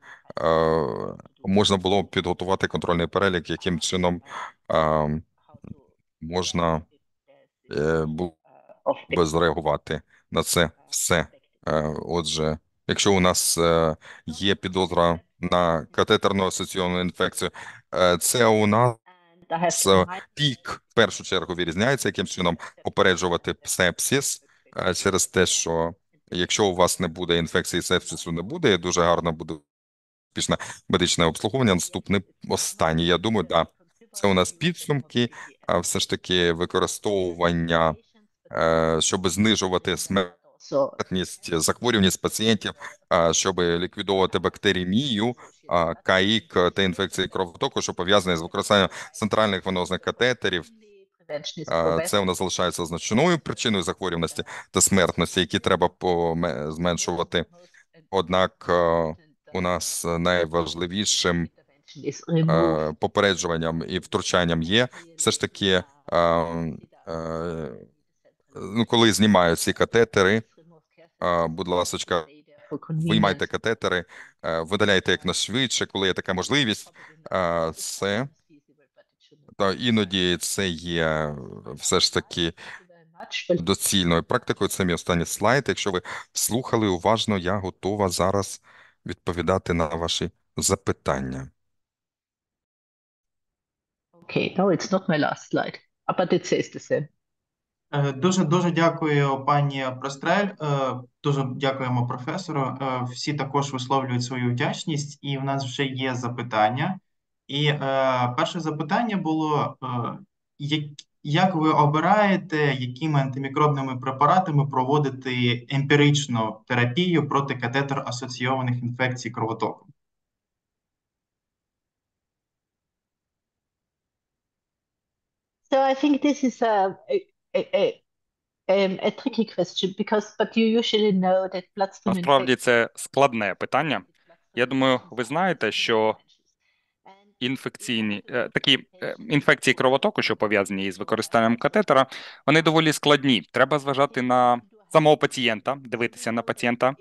[SPEAKER 2] можна було підготувати контрольний перелік, яким чином е, можна е, би зреагувати на це все. Е, Отже, якщо у нас е, є підозра на катетерну асоційовану інфекцію, е, це у нас пік в першу чергу вирізняється, яким чином попереджувати сепсис е, через те, що якщо у вас не буде інфекції сепсису, не буде, дуже гарно буде успішне медичне обслуговування. Наступний останній, я думаю, да, це у нас підсумки, а все ж таки використовування, е, щоб знижувати смертність, захворюваність пацієнтів, щоб ліквідовувати бактеремію, а, каїк та інфекції кровотоку, що пов'язані з використанням центральних венозних катетерів. Це у нас залишається значною причиною захворюваності та смертності, які треба зменшувати. Однак е, у нас найважливішим попереджуванням і втручанням є все ж таки, е, е, ну, коли знімають ці катетери, е, будь ласка, виймайте катетери, е, видаляйте як швидше, коли є така можливість. Е, Це та іноді це є все ж таки доцільною практикою. Це мій останній слайд. Якщо ви слухали уважно, я готова зараз відповідати на ваші запитання.
[SPEAKER 3] Okay, no, it's not my last slide, but it says the same.
[SPEAKER 1] Е, Дуже дуже дякую, пані Прострель. Е, Дуже дякуємо професору. Е, Всі також висловлюють свою вдячність, і в нас вже є запитання. І перше запитання було: як, ви обираєте, якими антимікробними препаратами проводити емпіричну терапію проти катетер асоційованих інфекцій кровотоку?
[SPEAKER 3] So I think this is a a, a, a, tricky question because but you usually know that bloodstream
[SPEAKER 4] Насправді це складне питання. Я думаю, ви знаєте, що інфекційні е, такі е, інфекції кровотоку, що пов'язані із використанням катетера, вони доволі складні. Треба зважати на самого пацієнта, дивитися на пацієнта.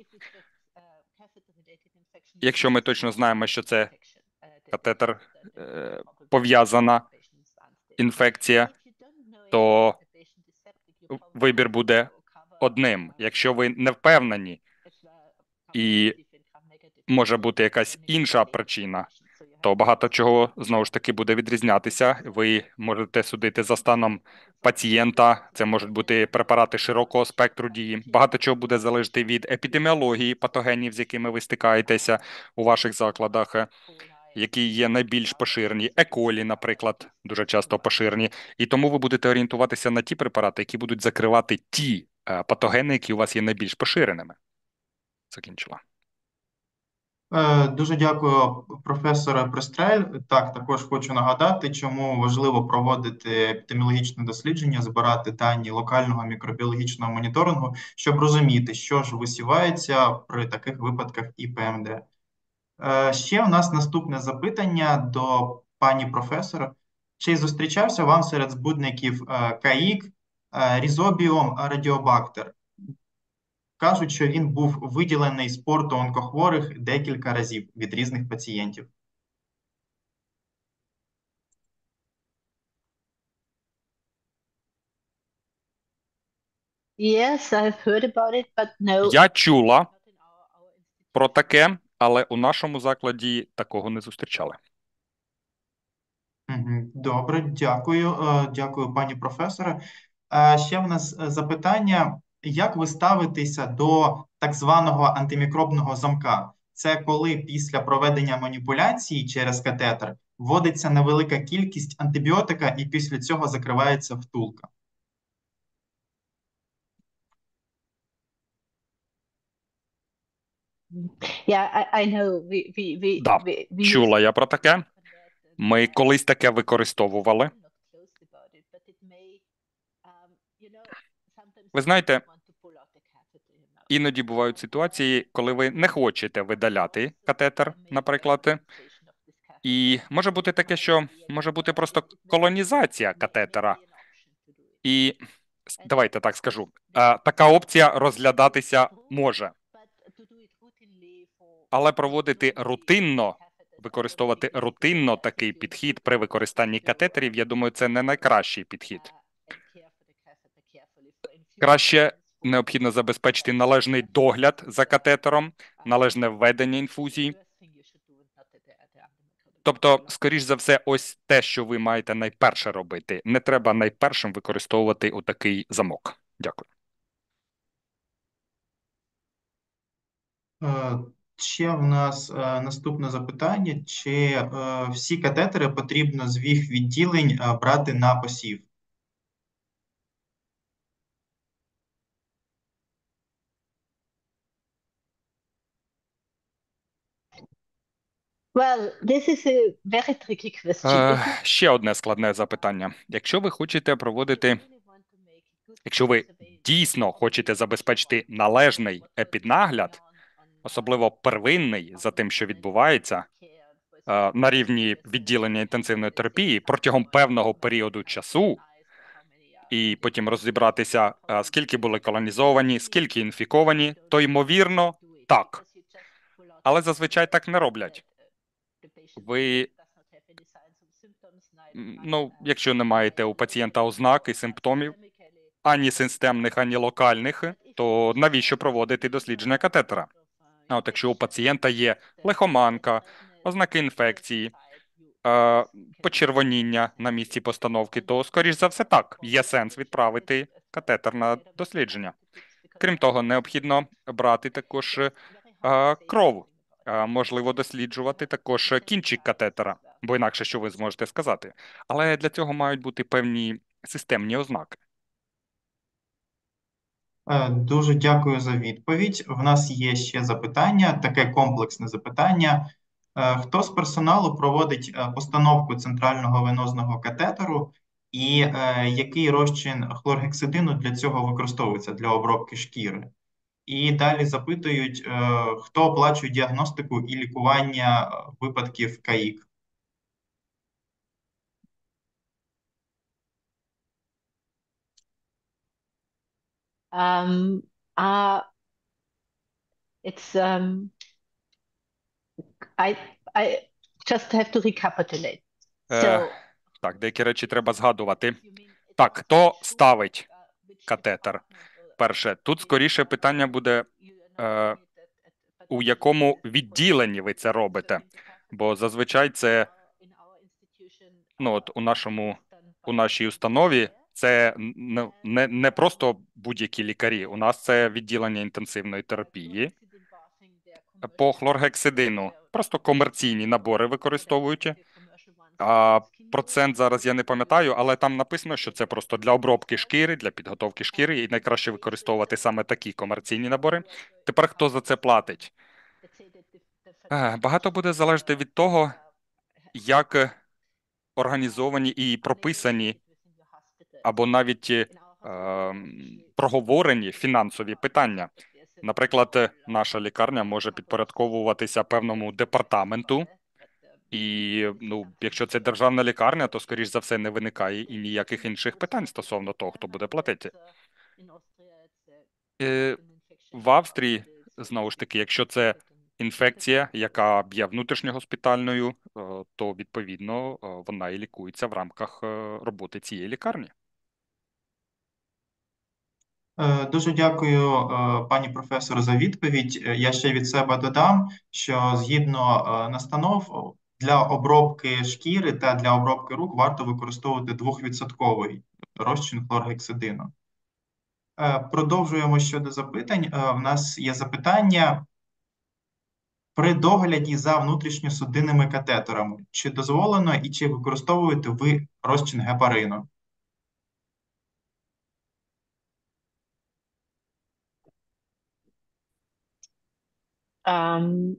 [SPEAKER 4] Якщо ми точно знаємо, що це катетер е, пов'язана інфекція, то вибір буде одним. Якщо ви не впевнені, і може бути якась інша причина, то багато чого знову ж таки буде відрізнятися. Ви можете судити за станом пацієнта. Це можуть бути препарати широкого спектру дії. Багато чого буде залежати від епідеміології патогенів, з якими ви стикаєтеся у ваших закладах, які є найбільш поширені. Еколі, наприклад, дуже часто поширені, і тому ви будете орієнтуватися на ті препарати, які будуть закривати ті е, патогени, які у вас є найбільш поширеними. Закінчила.
[SPEAKER 1] Е, Дуже дякую, професоре Пристрель. Так, також хочу нагадати, чому важливо проводити епідеміологічне дослідження, збирати дані локального мікробіологічного моніторингу, щоб розуміти, що ж висівається при таких випадках ІПМД. Е, Ще у нас наступне запитання до пані професор, чи зустрічався вам серед збудників е, каїк, е, різобіом, радіобактер? Кажуть, що він був виділений з порту онкохворих декілька разів від різних пацієнтів.
[SPEAKER 3] Yes, I've heard about it, but no.
[SPEAKER 4] Я чула про таке, але у нашому закладі такого не зустрічали.
[SPEAKER 1] Добре, дякую. Е, Дякую, пані професоре. Е, Ще в нас е, запитання. Як ви ставитеся до так званого антимікробного замка? Це коли після проведення маніпуляції через катетер вводиться невелика кількість антибіотика і після цього закривається втулка.
[SPEAKER 3] Yeah, I, know. We, we, we,
[SPEAKER 4] Да,
[SPEAKER 3] we,
[SPEAKER 4] Чула я про таке. Ми колись таке використовували.
[SPEAKER 3] Um,
[SPEAKER 4] Ви знаєте. Іноді бувають ситуації, коли ви не хочете видаляти катетер, наприклад, і може бути таке, що може бути просто колонізація катетера. І давайте так скажу, така опція розглядатися може, але проводити рутинно, використовувати рутинно такий підхід при використанні катетерів, я думаю, це не найкращий підхід. Краще необхідно забезпечити належний догляд за катетером, належне введення інфузій. Тобто, скоріш за все, ось те, що ви маєте найперше робити. Не треба найпершим використовувати отакий замок. Дякую.
[SPEAKER 1] Ще в нас е, наступне запитання: чи е, всі катетери потрібно з віх відділень е, брати на посів?
[SPEAKER 3] Well, this is a very tricky question.
[SPEAKER 4] Е, ще одне складне запитання. Якщо ви хочете проводити, якщо ви дійсно хочете забезпечити належний епіднагляд, особливо первинний за тим, що відбувається е, на рівні відділення інтенсивної терапії протягом певного періоду часу, і потім розібратися, е, скільки були колонізовані, скільки інфіковані, то ймовірно так. Але зазвичай так не роблять. Ви ну, якщо не маєте у пацієнта ознак і симптомів ані системних, ані локальних, то навіщо проводити дослідження катетера? А от якщо у пацієнта є лихоманка, ознаки інфекції, е, почервоніння на місці постановки, то, скоріш за все, так, є сенс відправити катетер на дослідження. Крім того, необхідно брати також е, кров, Е, можливо, досліджувати також кінчик катетера, бо інакше що ви зможете сказати. Але для цього мають бути певні системні ознаки.
[SPEAKER 1] Е, Дуже дякую за відповідь. В нас є ще запитання, таке комплексне запитання. Е, Хто з персоналу проводить е, постановку центрального венозного катетеру і який розчин хлоргексидину для цього використовується для обробки шкіри? І далі запитують, хто оплачує діагностику і лікування випадків КАІК.
[SPEAKER 3] Um, uh, it's um, I I just have to recapitulate.
[SPEAKER 4] Е,
[SPEAKER 3] So,
[SPEAKER 4] Так, деякі речі треба згадувати. Так, хто ставить
[SPEAKER 3] uh,
[SPEAKER 4] катетер? Перше, тут скоріше питання буде, е, у якому відділенні ви це робите. Бо зазвичай це,
[SPEAKER 3] Uh,
[SPEAKER 4] ну от у
[SPEAKER 3] uh,
[SPEAKER 4] нашому, у нашій установі. Це не, не, просто будь-які лікарі. У нас це відділення інтенсивної терапії. По хлоргексидину просто комерційні набори використовують. А процент зараз я не пам'ятаю, але там написано, що це просто для обробки шкіри, для підготовки шкіри, і найкраще використовувати саме такі комерційні набори. Тепер хто за це платить? Е, Багато буде залежати від того, як організовані і прописані або навіть е, ем, проговорені фінансові питання. Наприклад, наша лікарня може підпорядковуватися певному департаменту, І ну, якщо це державна лікарня, то скоріш за все не виникає і ніяких інших питань стосовно того, хто буде платити. Е, В Австрії знову ж таки, якщо це інфекція, яка є внутрішньогоспітальною, е, то відповідно е, вона і лікується в рамках е, роботи цієї лікарні.
[SPEAKER 1] Е, Дуже дякую, е, пані професор, за відповідь. Е, Я ще від себе додам, що згідно настанов для обробки шкіри та для обробки рук варто використовувати 2% розчин хлоргексидину. Продовжуємо щодо запитань. В нас є запитання. При догляді за внутрішньосудинними катетерами, чи дозволено і чи використовуєте ви розчин гепарину?
[SPEAKER 3] Um,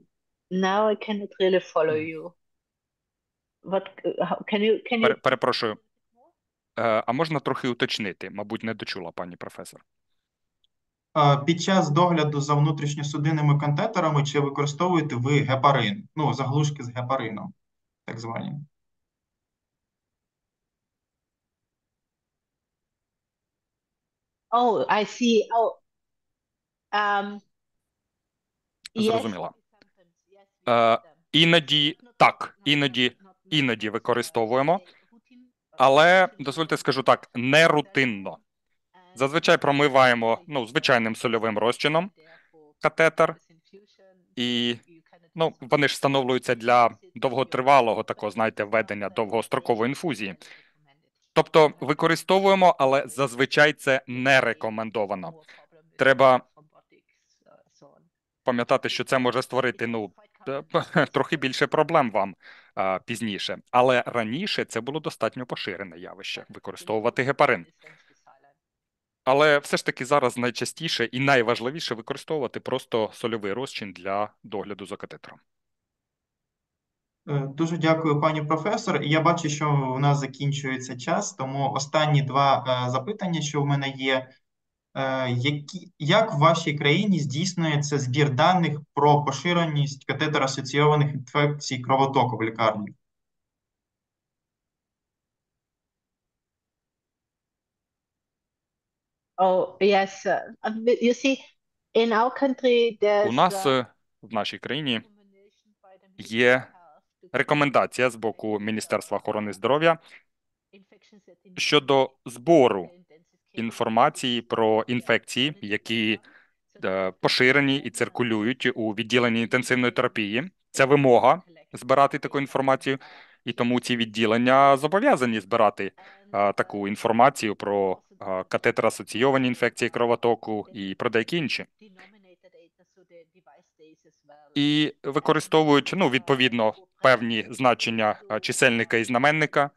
[SPEAKER 3] now I cannot really follow you. What, how, can you, can you
[SPEAKER 4] Пере- Перепрошую. Е, А можна трохи уточнити? Мабуть, не дочула пані професор.
[SPEAKER 1] Е, Під час догляду за внутрішньосудинними катетерами чи використовуєте ви гепарин? Ну, заглушки з гепарином, так звані.
[SPEAKER 3] Oh, I see. Oh, um,
[SPEAKER 4] Зрозуміла.
[SPEAKER 3] we
[SPEAKER 4] Е. Іноді так, іноді, іноді використовуємо, але дозвольте скажу так, не рутинно. Зазвичай промиваємо ну, звичайним сольовим розчином катетер, і ну, вони ж встановлюються для довготривалого такого, знаєте, введення довгострокової інфузії. Тобто використовуємо, але зазвичай це не рекомендовано. Треба Пам'ятати, що це може створити ну трохи більше проблем вам а, пізніше, але раніше це було достатньо поширене явище використовувати гепарин. Але все ж таки зараз найчастіше і найважливіше використовувати просто сольовий розчин для догляду за катетером.
[SPEAKER 1] Е, Дуже дякую, пані професор. Я бачу, що у нас закінчується час, тому останні два е, запитання, що в мене є. Е, Які, як в вашій країні здійснюється збір даних про поширеність катетер-асоційованих інфекцій кровотоку в лікарні?
[SPEAKER 3] Oh, yes. um, You see, in our country,
[SPEAKER 4] У нас
[SPEAKER 3] uh,
[SPEAKER 4] е, в нашій країні є рекомендація з боку Міністерства охорони здоров'я щодо збору інформації про інфекції, які е, поширені і циркулюють у відділенні інтенсивної терапії. Це вимога збирати таку інформацію, і тому ці відділення зобов'язані збирати е, таку інформацію про е, катетер-асоційовані інфекції кровотоку і про деякі інші. І використовують ну відповідно певні значення чисельника і знаменника.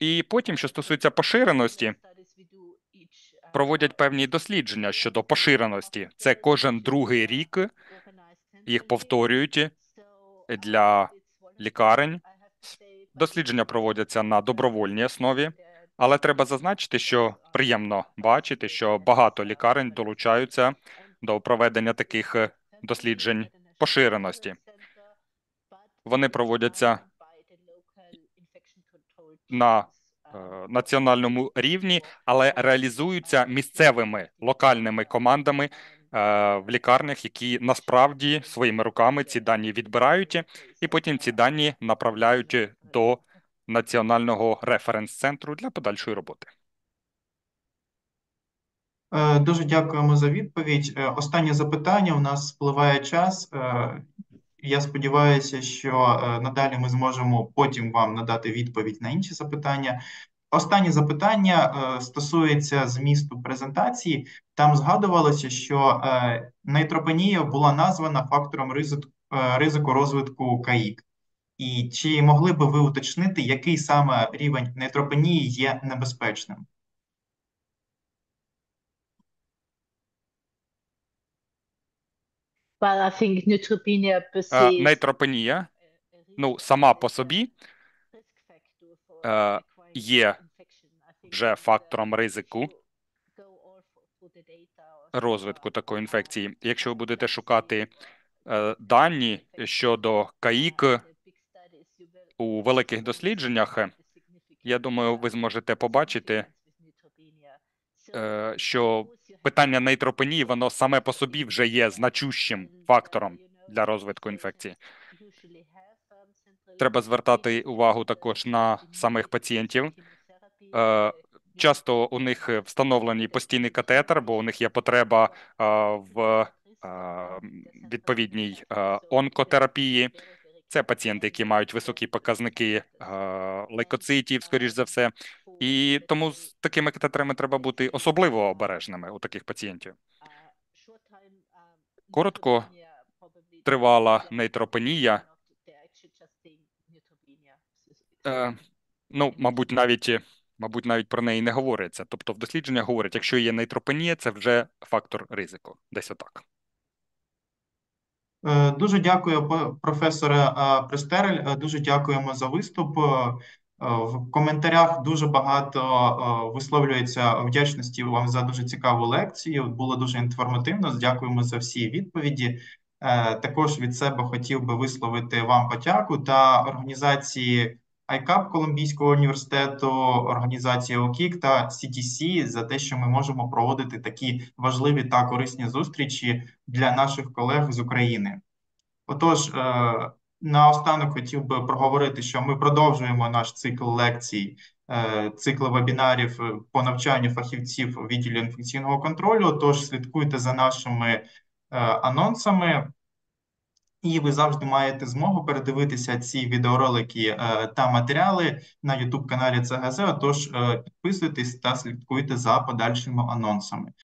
[SPEAKER 4] І потім, що стосується поширеності, проводять певні дослідження щодо поширеності. Це кожен другий рік їх повторюють для лікарень. Дослідження проводяться на добровольній основі, але треба зазначити, що приємно бачити, що багато лікарень долучаються до проведення таких е, досліджень поширеності. Вони проводяться на національному рівні, але реалізуються місцевими локальними командами е, в лікарнях, які насправді своїми руками ці дані відбирають, і потім ці дані направляють до національного референс-центру для подальшої роботи.
[SPEAKER 1] Е, Дуже дякуємо за відповідь. Е, Останнє запитання. У нас спливає час. Я сподіваюся, що е, надалі ми зможемо потім вам надати відповідь на інші запитання. Останнє запитання е, стосується змісту презентації. Там згадувалося, що е, нейтропенія була названа фактором ризику розвитку КАІК. І чи могли би ви уточнити, який саме рівень нейтропенії є небезпечним?
[SPEAKER 3] Well, I think neutropenia per
[SPEAKER 4] Е, Нейтропенія, ну сама по собі е, є вже фактором ризику розвитку такої інфекції. Якщо ви будете шукати е, дані щодо КАІК, у великих дослідженнях, я думаю, ви зможете побачити, що питання нейтропенії, воно саме по собі вже є значущим фактором для розвитку інфекції. Треба звертати увагу також на самих пацієнтів. Е, Часто у них встановлений постійний катетер, бо у них є потреба е, в е, відповідній онкотерапії. Це пацієнти, які мають високі показники е, лейкоцитів, скоріш за все, і тому з такими катетерами треба бути особливо обережними у таких пацієнтів.
[SPEAKER 3] Коротко
[SPEAKER 4] Тривала нейтропенія. Е, ну, мабуть, навіть мабуть, навіть про неї не говориться. Тобто, в дослідженнях говорять, якщо є нейтропенія, це вже фактор ризику. Десь отак.
[SPEAKER 1] Е, Дуже дякую, професоре е, Престерель. Е, Дуже дякуємо за виступ. В коментарях дуже багато висловлюється вдячності вам за дуже цікаву лекцію. Було дуже інформативно. Дякуємо за всі відповіді. Також від себе хотів би висловити вам подяку та організації ICAP Колумбійського університету, організації ОКІК та CTC за те, що ми можемо проводити такі важливі та корисні зустрічі для наших колег з України. Отож, е, наостанок хотів би проговорити, що ми продовжуємо наш цикл лекцій, е, цикл вебінарів по навчанню фахівців відділі інфекційного контролю. Тож слідкуйте за нашими е, анонсами. І ви завжди маєте змогу передивитися ці відеоролики е, та матеріали на YouTube каналі ЦГЗ. Тож е, підписуйтесь та слідкуйте за подальшими анонсами.